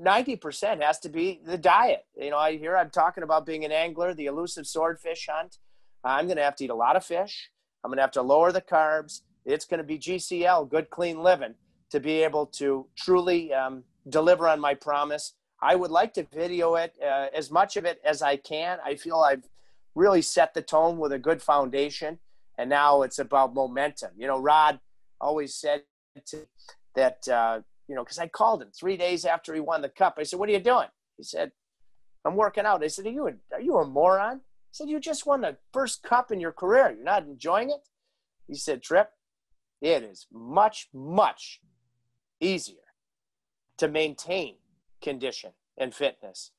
90% has to be the diet. You know, I hear I'm talking about being an angler, the elusive swordfish hunt. I'm going to have to eat a lot of fish. I'm going to have to lower the carbs. It's going to be GCL, good, clean living, to be able to truly um, deliver on my promise. I would like to video it uh, as much of it as I can. I feel I've really set the tone with a good foundation, and now it's about momentum. You know, Rod always said to, that uh, you know because I called him three days after he won the cup. I said, "What are you doing?" He said, "I'm working out." I said, "Are you a, are you a moron?" Said, "You just won the first cup in your career. You're not enjoying it." He said, "Tripp, it is much much easier to maintain condition and fitness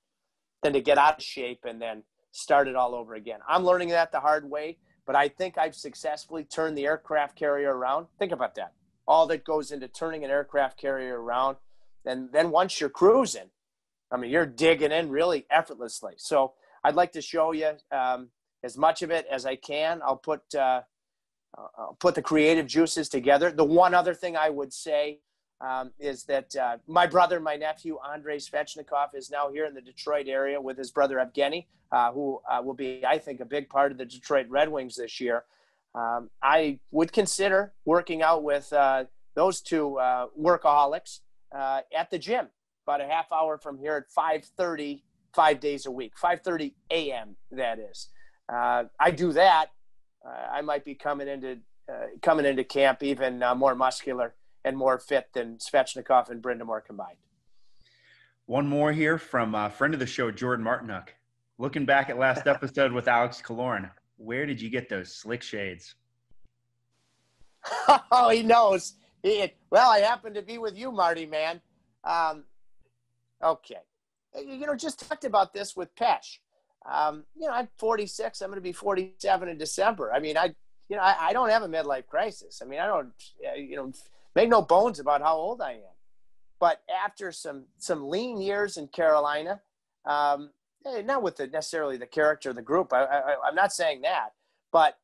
than to get out of shape and then start it all over again. I'm learning that the hard way, but I think I've successfully turned the aircraft carrier around. Think about that. All that goes into turning an aircraft carrier around. And then once you're cruising, I mean, you're digging in really effortlessly. So I'd like to show you um, as much of it as I can. I'll put, uh, I'll put the creative juices together. The one other thing I would say um, is that uh, my brother, my nephew, Andrei Svechnikov, is now here in the Detroit area with his brother Evgeny, uh, who uh, will be, I think, a big part of the Detroit Red Wings this year. Um, I would consider working out with uh, those two uh, workaholics at the gym about a half hour from here at 5.30, five days a week, 5.30 a.m., that is. Uh, I do that. Uh, I might be coming into, uh, coming into camp even more muscular and more fit than Svechnikov and Brind'Amour combined. One more here from a friend of the show, Jordan Martinook. Looking back at last [LAUGHS] episode with Alex Killorn, where did you get those slick shades? [LAUGHS] oh, he knows. He, well, I happen to be with you, Marty, man. Um, okay. You know, just talked about this with Pesh. Um, you know, I'm 46. I'm going to be 47 in December. I mean, I, you know, I, I don't have a midlife crisis. I mean, I don't, you know, make no bones about how old I am. But after some some lean years in Carolina, um, eh, not with the, necessarily the character of the group, I, I, I'm not saying that, but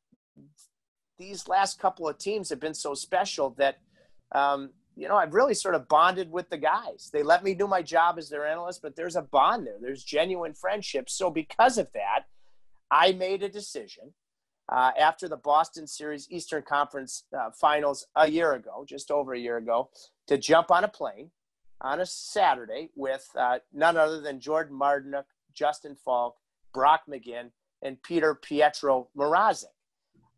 these last couple of teams have been so special that um, you know I've really sort of bonded with the guys. They let me do my job as their analyst, but there's a bond there. There's genuine friendship. So because of that, I made a decision uh, after the Boston Series Eastern Conference uh, Finals a year ago, just over a year ago, to jump on a plane on a Saturday with uh, none other than Jordan Martinook, Justin Faulk, Brock McGinn, and Peter Pietro Mrazek.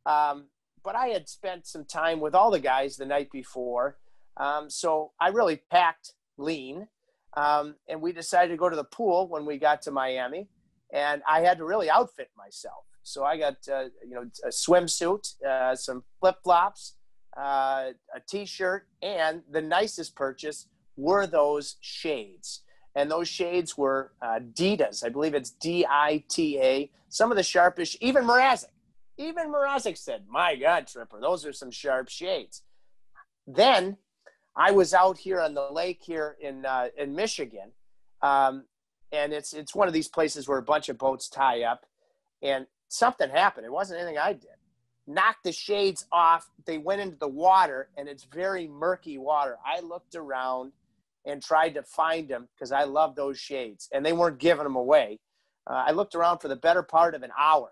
Um, but I had spent some time with all the guys the night before, um, so I really packed lean. Um, and we decided to go to the pool when we got to Miami, and I had to really outfit myself. So I got uh, you know a swimsuit, uh, some flip flops, uh, a t-shirt, and the nicest purchase were those shades. And those shades were uh, Ditas. I believe it's D-I-T-A. Some of the sharpish, even Mrazek. Even Mrazek said, "My God, Tripper, those are some sharp shades." Then I was out here on the lake here in uh, in Michigan, um, and it's it's one of these places where a bunch of boats tie up, and something happened. It wasn't anything I did. Knocked the shades off. They went into the water, and it's very murky water. I looked around and tried to find them because I love those shades, and they weren't giving them away. Uh, I looked around for the better part of an hour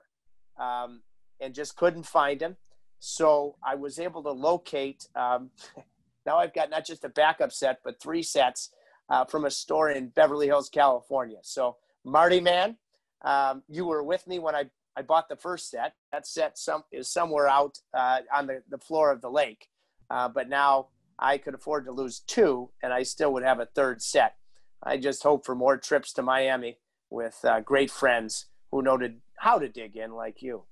um, and just couldn't find them. So I was able to locate. Um, [LAUGHS] now I've got not just a backup set, but three sets uh, from a store in Beverly Hills, California. So, Marty, man, um, you were with me when I, I bought the first set. That set some, is somewhere out uh, on the, the floor of the lake. Uh, but now I could afford to lose two, and I still would have a third set. I just hope for more trips to Miami with uh, great friends who know to, how to dig in like you.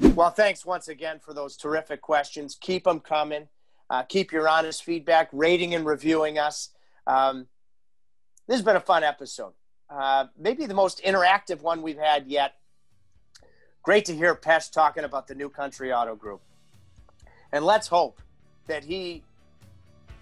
Well, thanks once again for those terrific questions. Keep them coming. Uh, keep your honest feedback, rating and reviewing us. Um, this has been a fun episode. Uh, maybe the most interactive one we've had yet. Great to hear Pesh talking about the New Country Auto Group. And let's hope that he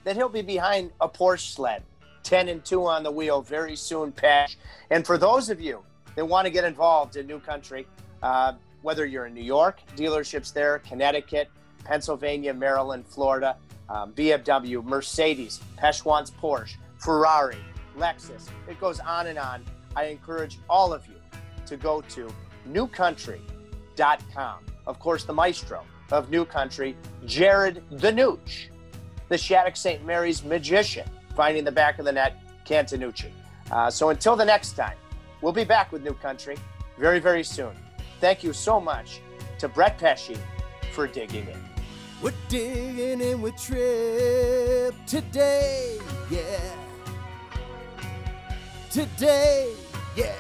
that he'll be behind a Porsche sled, 10 and 2 on the wheel very soon, Pesh. And for those of you that want to get involved in New Country, uh, whether you're in New York, dealerships there, Connecticut, Pennsylvania, Maryland, Florida, um, BMW, Mercedes, Peshwan's Porsche, Ferrari, Lexus. It goes on and on. I encourage all of you to go to newcountry.com. Of course, the maestro of New Country, Jared the Nooch, the Shattuck St. Mary's magician, finding the back of the net, Cantanucci. Uh, so until the next time, we'll be back with New Country very, very soon. Thank you so much to Brett Pesce for digging in. We're digging in with Tripp today, yeah. Today, yeah.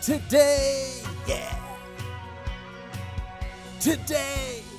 Today, yeah. Today.